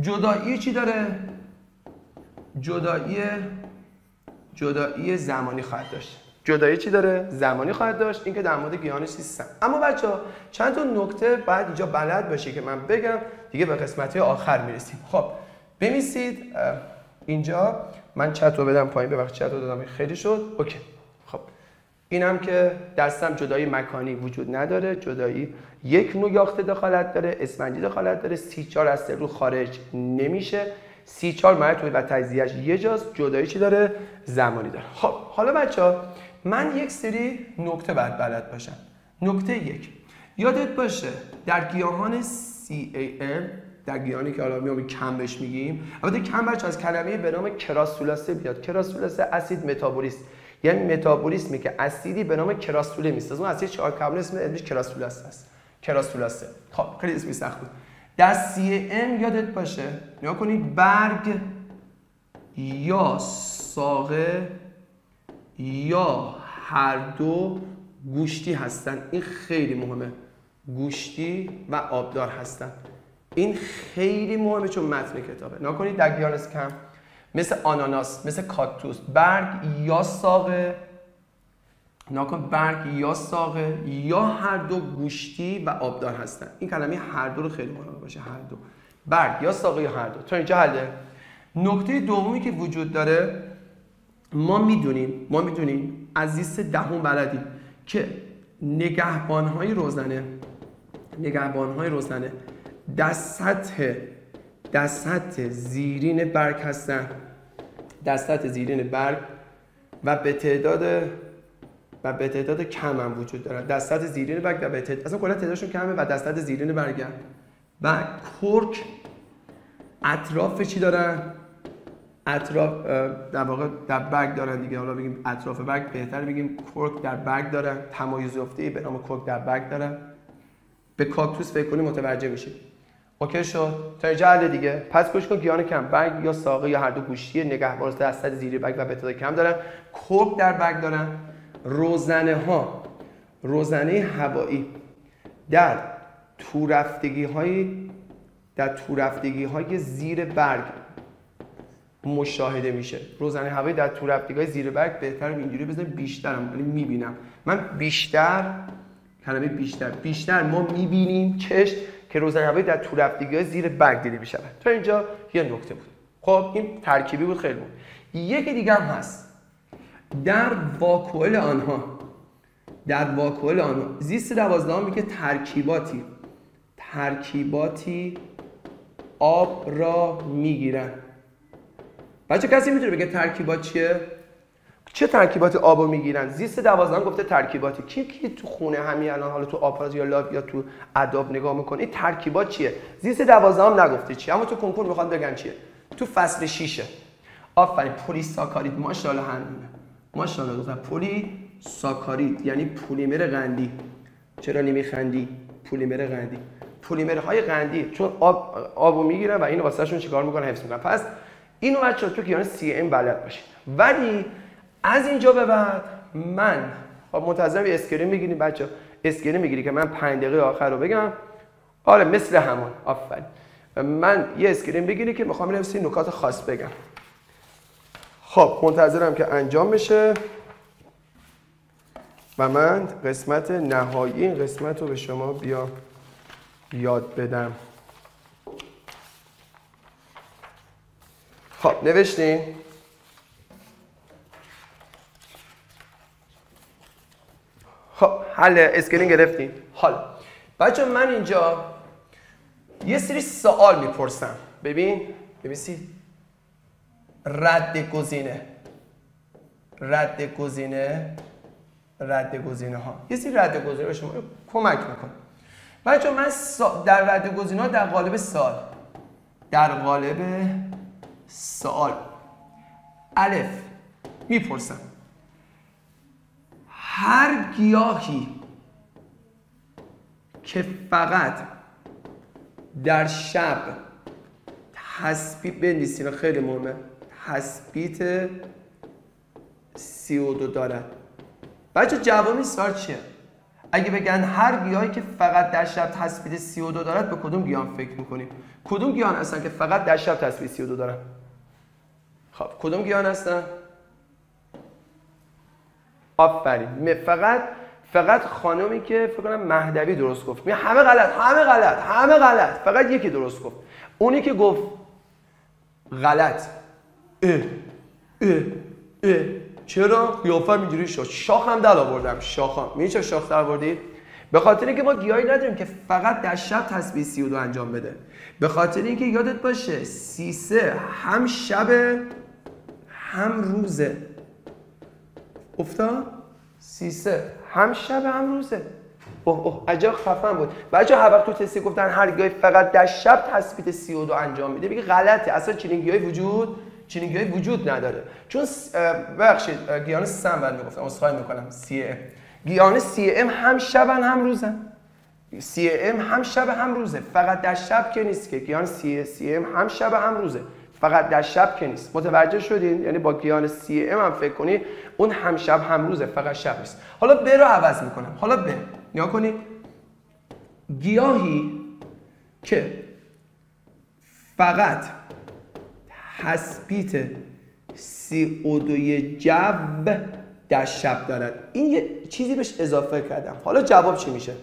جدایی چی داره؟ جدایی جدایی زمانی خواهد داشت. جدایی چی داره؟ زمانی خواهد داشت. اینکه در مورد گیاهان سیستم اما بچه ها چند تا نکته بعد اینجا بلد باشه که من بگم. دیگه به قسمت آخر می‌رسیم. خب بمیسید اینجا. من چت رو بدم پایین. ببخشید چت رو دادم. خیلی شد. اوکی. خب. اینم که دستم جدایی مکانی وجود نداره. جدایی یک نوع یاخته دخالت داره اسفنجی دخالت داره. سی چار از رو خارج نمیشه. سی چار مرد و تجزیهش یه جاست. جدایی چی داره؟ زمانی داره. خب حالا بچه ها من یک سری نکته بعد بلد باشم. نکته یک. یادت باشه در گیاهان CAM در گیاهانی که حالا میام کم بهش میگیم البته کم بچه از کلمه به نام کراسولاسه بیاد کراسولاسه اسید متابولیست یعنی متابولیسمی که اسیدی به نام کراستوله می‌سازه. اون اسید چهار کربن اسم علمیش کراسولاسه است کراسولاسه خب خیلی اسمی سخت بود. در ام یادت باشه نیا کنید برگ یا ساقه یا هر دو گوشتی هستن. این خیلی مهمه. گوشتی و آبدار هستن. این خیلی مهمه چون متن کتابه. نکنید در گیانس کم. مثل آناناس مثل کاکتوس برگ یا ساقه. ناکن برگ یا ساقه. یا هر دو گوشتی و آبدار هستن. این کلمه هر دو رو خیلی مهمه باشه. هر دو. برگ یا ساقه یا هر دو. تا اینجا حله. نکته دومی که وجود داره ما می‌دونیم ما می‌دونیم از زیست دهم بلدیم که نگهبان های روزنه نگهبان های روزنه در سطح در سطح زیرین برگ هستن در سطح زیرین برگ و به تعداد و به تعداد کم هم وجود دارن. در سطح زیرین برگ و به تعداد اصلا کلا تعدادشون کمه و در سطح زیرین برگ و کرک اطراف چی دارن؟ اطراف در واقع در برگ دارن دیگه. حالا بگیم اطراف برگ بهتر بگیم کرک در برگ دارن. تمایز افته به نام کرک در برگ دارن. به کاکتوس فکر کنی متوجه میشید اوکی شد. تا اینجا دیگه. پس گوش کن گیان کم. برگ یا ساقه یا هر دو گوشتی نگهبان در زیری برگ و به کم دارن. کرک در برگ دارن. روزنه ها روزنه هوایی. در تورفتگی های در تورفتگی های زیر برگ. مشاهده میشه. روزنه هوایی در تورفتگی های زیر برگ بهتر اینجوری بزنیم بیشترم ولی می‌بینم. من بیشتر کلمه بیشتر. بیشتر ما می‌بینیم چشم که روزنه هوایی در تورفتگی های زیر برگ دیده میشه تا اینجا یه نکته بود. خب این ترکیبی بود خیلی بود. یکی دیگه هم هست. در واکول آنها در واکول آنها زیست دوازدهم میگه ترکیباتی. ترکیباتی آب را می‌گیرن. بچه کسی می‌تونه بگه ترکیبات چیه؟ چه ترکیبات آب رو می‌گیرن؟ زیست دوازدهم گفته ترکیباتی. کی کی تو خونه همین الان حالا تو آپاز یا لاب یا تو اداب نگاه می‌کنه؟ این ترکیبات چیه؟ زیست دوازدهم نگفته چیه اما تو کنکور می‌خوان بگن چیه؟ تو فصل 6 آفرین پلی ساکارید. ماشاءالله همینه. ماشاءالله دختر پلی ساکارید. یعنی پلیمر قندی. چرا نمیخندی پلیمر قندی. پلیمرهای قندی. چون آب آبو می‌گیرن و اینو واسهشون چیکار می‌کنن؟ حفظ می‌کنن. پس اینو بچا تو گیان CAM بلد باشید. ولی از اینجا به بعد من خب منتظرم یه screen بگیریم بچه screen می‌گیری که من 5 دقیقه آخر رو بگم. آره مثل همون. آفرین. من یه اسکرین بگیری که می‌خوام اینو نکات خاص بگم. خب منتظرم که انجام بشه. و من قسمت نهایی این قسمت رو به شما بیا یاد بدم. خب نوشتین؟ خب حل اسکرین گرفتین. حالا بچه من اینجا یه سری سوال می‌پرسم. ببین ببینید رد گزینه. رد گزینه. رد گزینه ها یه سری رد گزینه به شما کمک می‌کنه. بچه من در رد گزینه ها در قالب سال در قالب سوال الف می‌پرسم هر گیاهی که فقط در شب تثبیت بنویسین خیلی مهمه تثبیت CO2 دارد بچه جوابی سال چیه؟ اگه بگن هر گیاهی که فقط در شب تثبیت CO2 دارد به کدوم گیاه فکر می‌کنیم؟ کدوم گیاهان هستن که فقط در شب تثبیت CO2 دارن؟ خب کدوم گیاهان هستن؟ آفرین فقط فقط خانمی که فکر کنم مهدوی درست گفت. می همه غلط همه غلط همه غلط. فقط یکی درست گفت. اونی که گفت غلط. اه اه اه. چرا؟ قیافه اینجوری شد. شاخ هم دل آوردم. شاخ هم چه شاخ در آوردید؟ به خاطر اینکه ما گیاهی نداریم که فقط در شب تسبیح 32 انجام بده. به خاطر اینکه یادت باشه سیسه هم شب هم روزه. افتاد؟ سیسه. هم شب هم روزه. اوه اوه عجب خفن بود. بچه هر وقت تو تستی گفتن هر فقط در شب تثبیت 32 انجام میده بگی غلطه. اصلا چنین گیاهی وجود چنین گیاهی وجود نداره. چون ببخشید گیان سم بعد می‌گفتم اسخای می‌کنم. سی ام. گیان CAM هم شبن هم روزن. CAM هم شب هم روزه. فقط در شب که نیست که. گیان C CAM هم شب هم روزه. فقط در شب که نیست. متوجه شدین؟ یعنی با گیان CAM هم فکر کنی اون هم شب هم روزه فقط شب نیست. حالا ب رو عوض می‌کنم. حالا ب نگاه کنید گیاهی که فقط تثبیت CO2 جو در شب دارد. این یه چیزی بهش اضافه کردم. حالا جواب چی میشه؟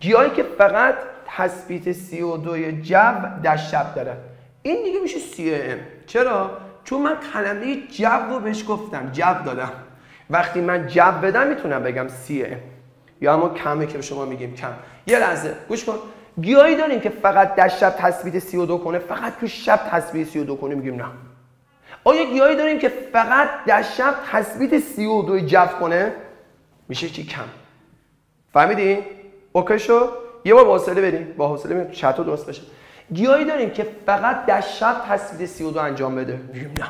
گیاهی که فقط تثبیت CO2 جو در شب دارد. این دیگه میشه CAM چرا؟ چون من کلمه جو رو بهش گفتم جو دادم. وقتی من جو بدم می‌تونم بگم CAM یا اما کمه که به شما میگیم کم. یه لحظه گوش کن. گیاهی داریم که فقط در شب تثبیت CO2 کنه فقط تو شب تثبیت CO2 کنه میگیم نه. آیا گیاهی داریم که فقط در شب تثبیت CO2 جو کنه؟ میشه چی؟ CAM. فهمیدین OK شو یه بار با حوصله بریم. با حوصله بریم. چت درست بشه. گیاهی داریم که فقط در شب تثبیت CO2 انجام بده. میگیم نه.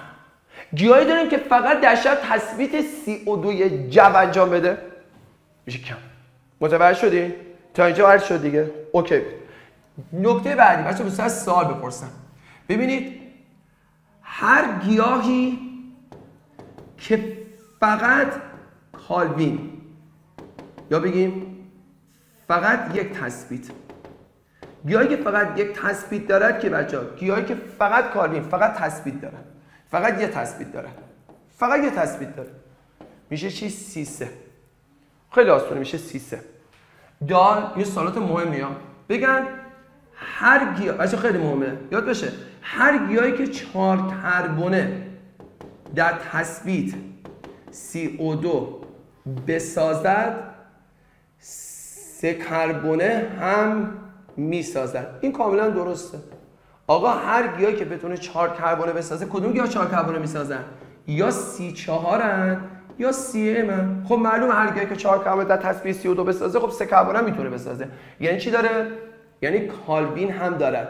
گیاهی داریم که فقط در شب تثبیت CO2 جو انجام بده. میشه CAM. متوجه شدین تا اینجا عرض شد دیگه. OK. نکته بعدی. بچه یه سوال بپرسم. ببینید هر گیاهی که فقط کالوین یا بگیم فقط یک تثبیت. گیاهی که فقط یک تثبیت دارد که بچه ها؟ گیاهی که فقط کالوین فقط تثبیت دارد. فقط یه تثبیت دارد. فقط یه تثبیت داره میشه چی؟ سیسه. خیلی آسونه میشه سیسه. دال یه سالات مهمی ها. بگن هر گیاه بچه خیلی مهمه. یاد بشه هر گیاهی که چهار کربونه در تثبیت CO2 بسازد سه کربونه هم می‌سازد این کاملا درسته. آقا هر گیاهی که بتونه چهار کربونه بسازه کدوم گیاه چهار کربونه می‌سازن؟ یا سی چهارن یا سی ام خب معلومه هر گیاهی که چهار کربن در سی دو بسازه خب سه کربن می‌تونه بسازه. یعنی چی داره؟ یعنی کالوین هم داره.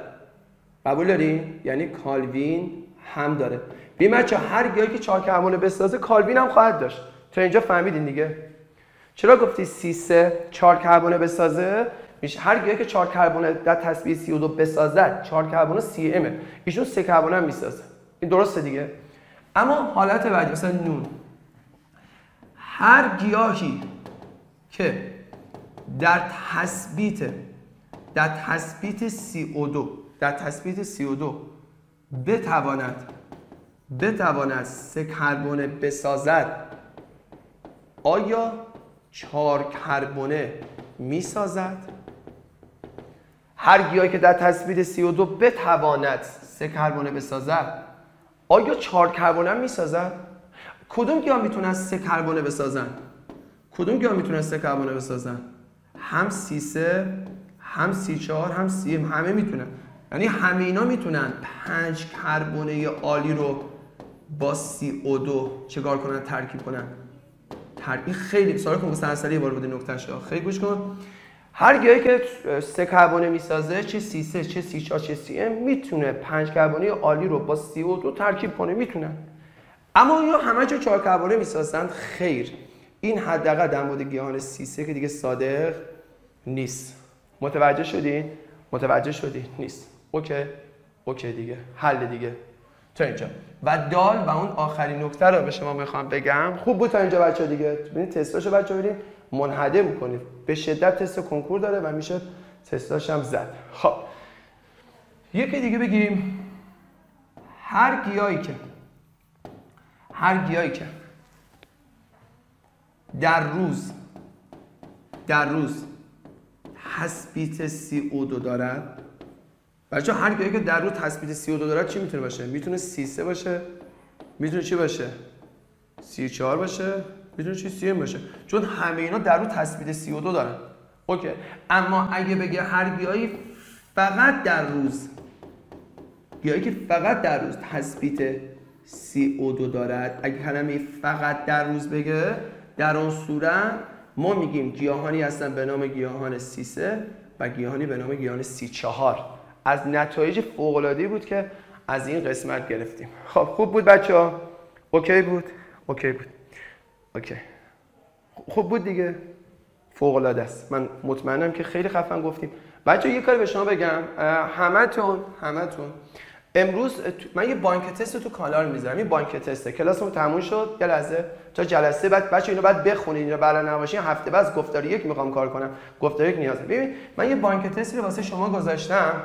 قبول داری؟ یعنی کالوین هم داره. بی بچه هر گیاهی که چهار کربن بسازه کالوین هم خواهد داشت. تا اینجا فهمیدین دیگه؟ چرا گفتی سی سه چهار کربن بسازه؟ میشه هر گیاهی که چهار کربن در سی دو بسازد چهار کربن سی ام. ایشون سه کربن هم می‌سازه. این درسته دیگه؟ اما حالت بعدی مثلا نون. هر گیاهی که در تثبیت در تثبیت CO2 در تثبیت CO2 بتواند بتواند سه کربونه بسازد آیا چهار کربونه می‌سازد؟ هر گیاهی که در تثبیت CO2 بتواند سه کربونه بسازد آیا چهار کربونه می‌سازد؟ کدوم گیاه می‌تونن سه کربونه بسازن؟ کدوم گیاه می‌تونن سه کربونه بسازن؟ هم سی سه هم سی چهار هم سی همه می‌تونن. یعنی همه اینا می‌تونن پنج کربونه آلی رو با CO دو چیکار کنن ترکیب کنن. ترکیب خیلی سوال کن سرسری بار بوده نکتهش خیلی گوش کن. هر گیاهی که سه کربونه می‌سازه چه C سه چه C چه CAM می‌تونه پنج کربونه آلی رو با CO دو ترکیب کنه می‌تونن. اما آیا همه جا چهار کربونه می‌سازند خیر. این حداقل در مورد گیاهان C سه که دیگه صادق نیست. متوجه شدی؟ متوجه شدی؟ نیست. okay. okay دیگه. حله دیگه. تا اینجا. و دال و اون آخرین نکته رو به شما می‌خوام بگم. خوب بود تا اینجا بچه دیگه. ببینید تستاشو بچه ببینید. منهدم کنید به شدت تست کنکور داره و میشه تستاش هم زد. خب. یکی دیگه بگیم. هر گیاهی که هر گیاهی که در روز در روز تثبیت CO2 دارد بچه هر گیاهی که در روز تثبیت CO2 دارد چی می‌تونه باشه؟ می‌تونه C3 باشه. می‌تونه چی باشه؟ C4 باشه. می‌تونه چی CM باشه چون همه اینا در روز تثبیت CO2 دارن. okay. اما اگه بگه هر گیاهی فقط در روز گیاهی که فقط در روز تثبیت CO2 دارد اگه کلمه فقط در روز بگه در اون صورت ما میگیم گیاهانی هستن به نام گیاهان C سه و گیاهانی به نام گیاهان C چهار. از نتایج فوق بود که از این قسمت گرفتیم. خب خوب بود بچه ها okay بود؟ okay بود. اوکی. خوب بود دیگه. فوق العاده است. من مطمئنم که خیلی خفن گفتیم. بچه یه کاری به شما بگم. همتون همتون. امروز من یه بانک تست تو کانال می‌ذارم. این بانک تسته کلاسمون تموم شد. یه لحظه. تا جلسه. بعد بچه اینو بعد بخونید اینو بلد نباشین. هفته بعد گفتار یک می‌خوام کار کنم. گفتار یک نیازه ببین من یه بانک تستی رو واسه شما گذاشتم.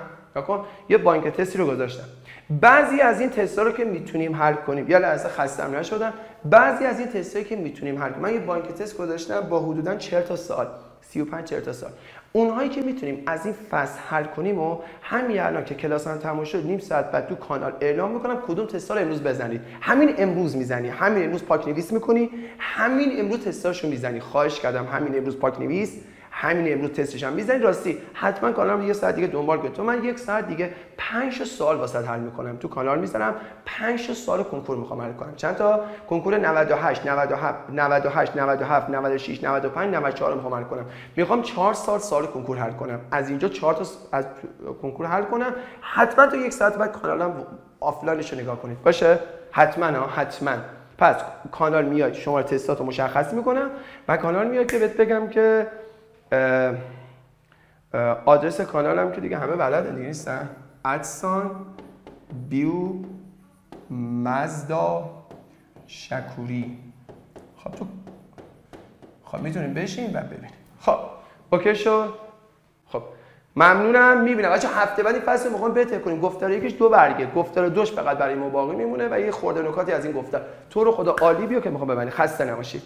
کن یه بانک تستی رو گذاشتم. بعضی از این تستا رو که می‌تونیم حل کنیم. یا لحظه خستم نشدم. بعضی از این تستایی که می‌تونیم حل کنیم. من یه بانک تست گذاشتم با حدودا 40 تا سال. 35 40 تا سال. اونهایی که می‌تونیم از این فصل حل کنیم و همین الان که کلاس هم تموم شد نیم ساعت بعد تو کانال اعلام می‌کنم کدوم تستا رو امروز بزنید. همین امروز می‌زنی. همین امروز پاک نویس می‌کنی. همین امروز تستاشو می‌زنی. خواهش کردم. همین امروز پاک نویس. همین امروز تستش هم. می‌زنید راستی حتما کانال یه ساعت دیگه دنبال کن تو من یک ساعت دیگه 5 سال واسه حل می‌کنم تو کانال می‌ذارم. 5 سال کنکور می‌خوام حل کنم. چند تا؟ کنکور 98 97 98 97 96 95 94 می‌خوام حل کنم. می‌خوام 4 سال سال کنکور حل کنم. از اینجا 4 تا از کنکور حل کنم. حتما تو یک ساعت بعد کانالم آفلاینش رو نگاه کنید. باشه؟ حتما ها حتما. پس کانال میاد. شما تستاتو مشخص می‌کنم و کانال میاد که بهت بگم که آدرس کانالم که دیگه همه بلدن دیگه نیستن. ادسان بیو مزدا شکوری. خب تو خب می‌تونیم بشین و ببینیم. خب اوکی شد. خب ممنونم. می‌بینم. بچه هفته بعد این فصل می‌خوام بهتر کنیم. گفتار یکیش دو برگه. گفتار دوش فقط برای ما باقی میمونه و یه خورده نکاتی از این گفتار. تو رو خدا عالی بیا که می‌خوام ببینی خسته نباشید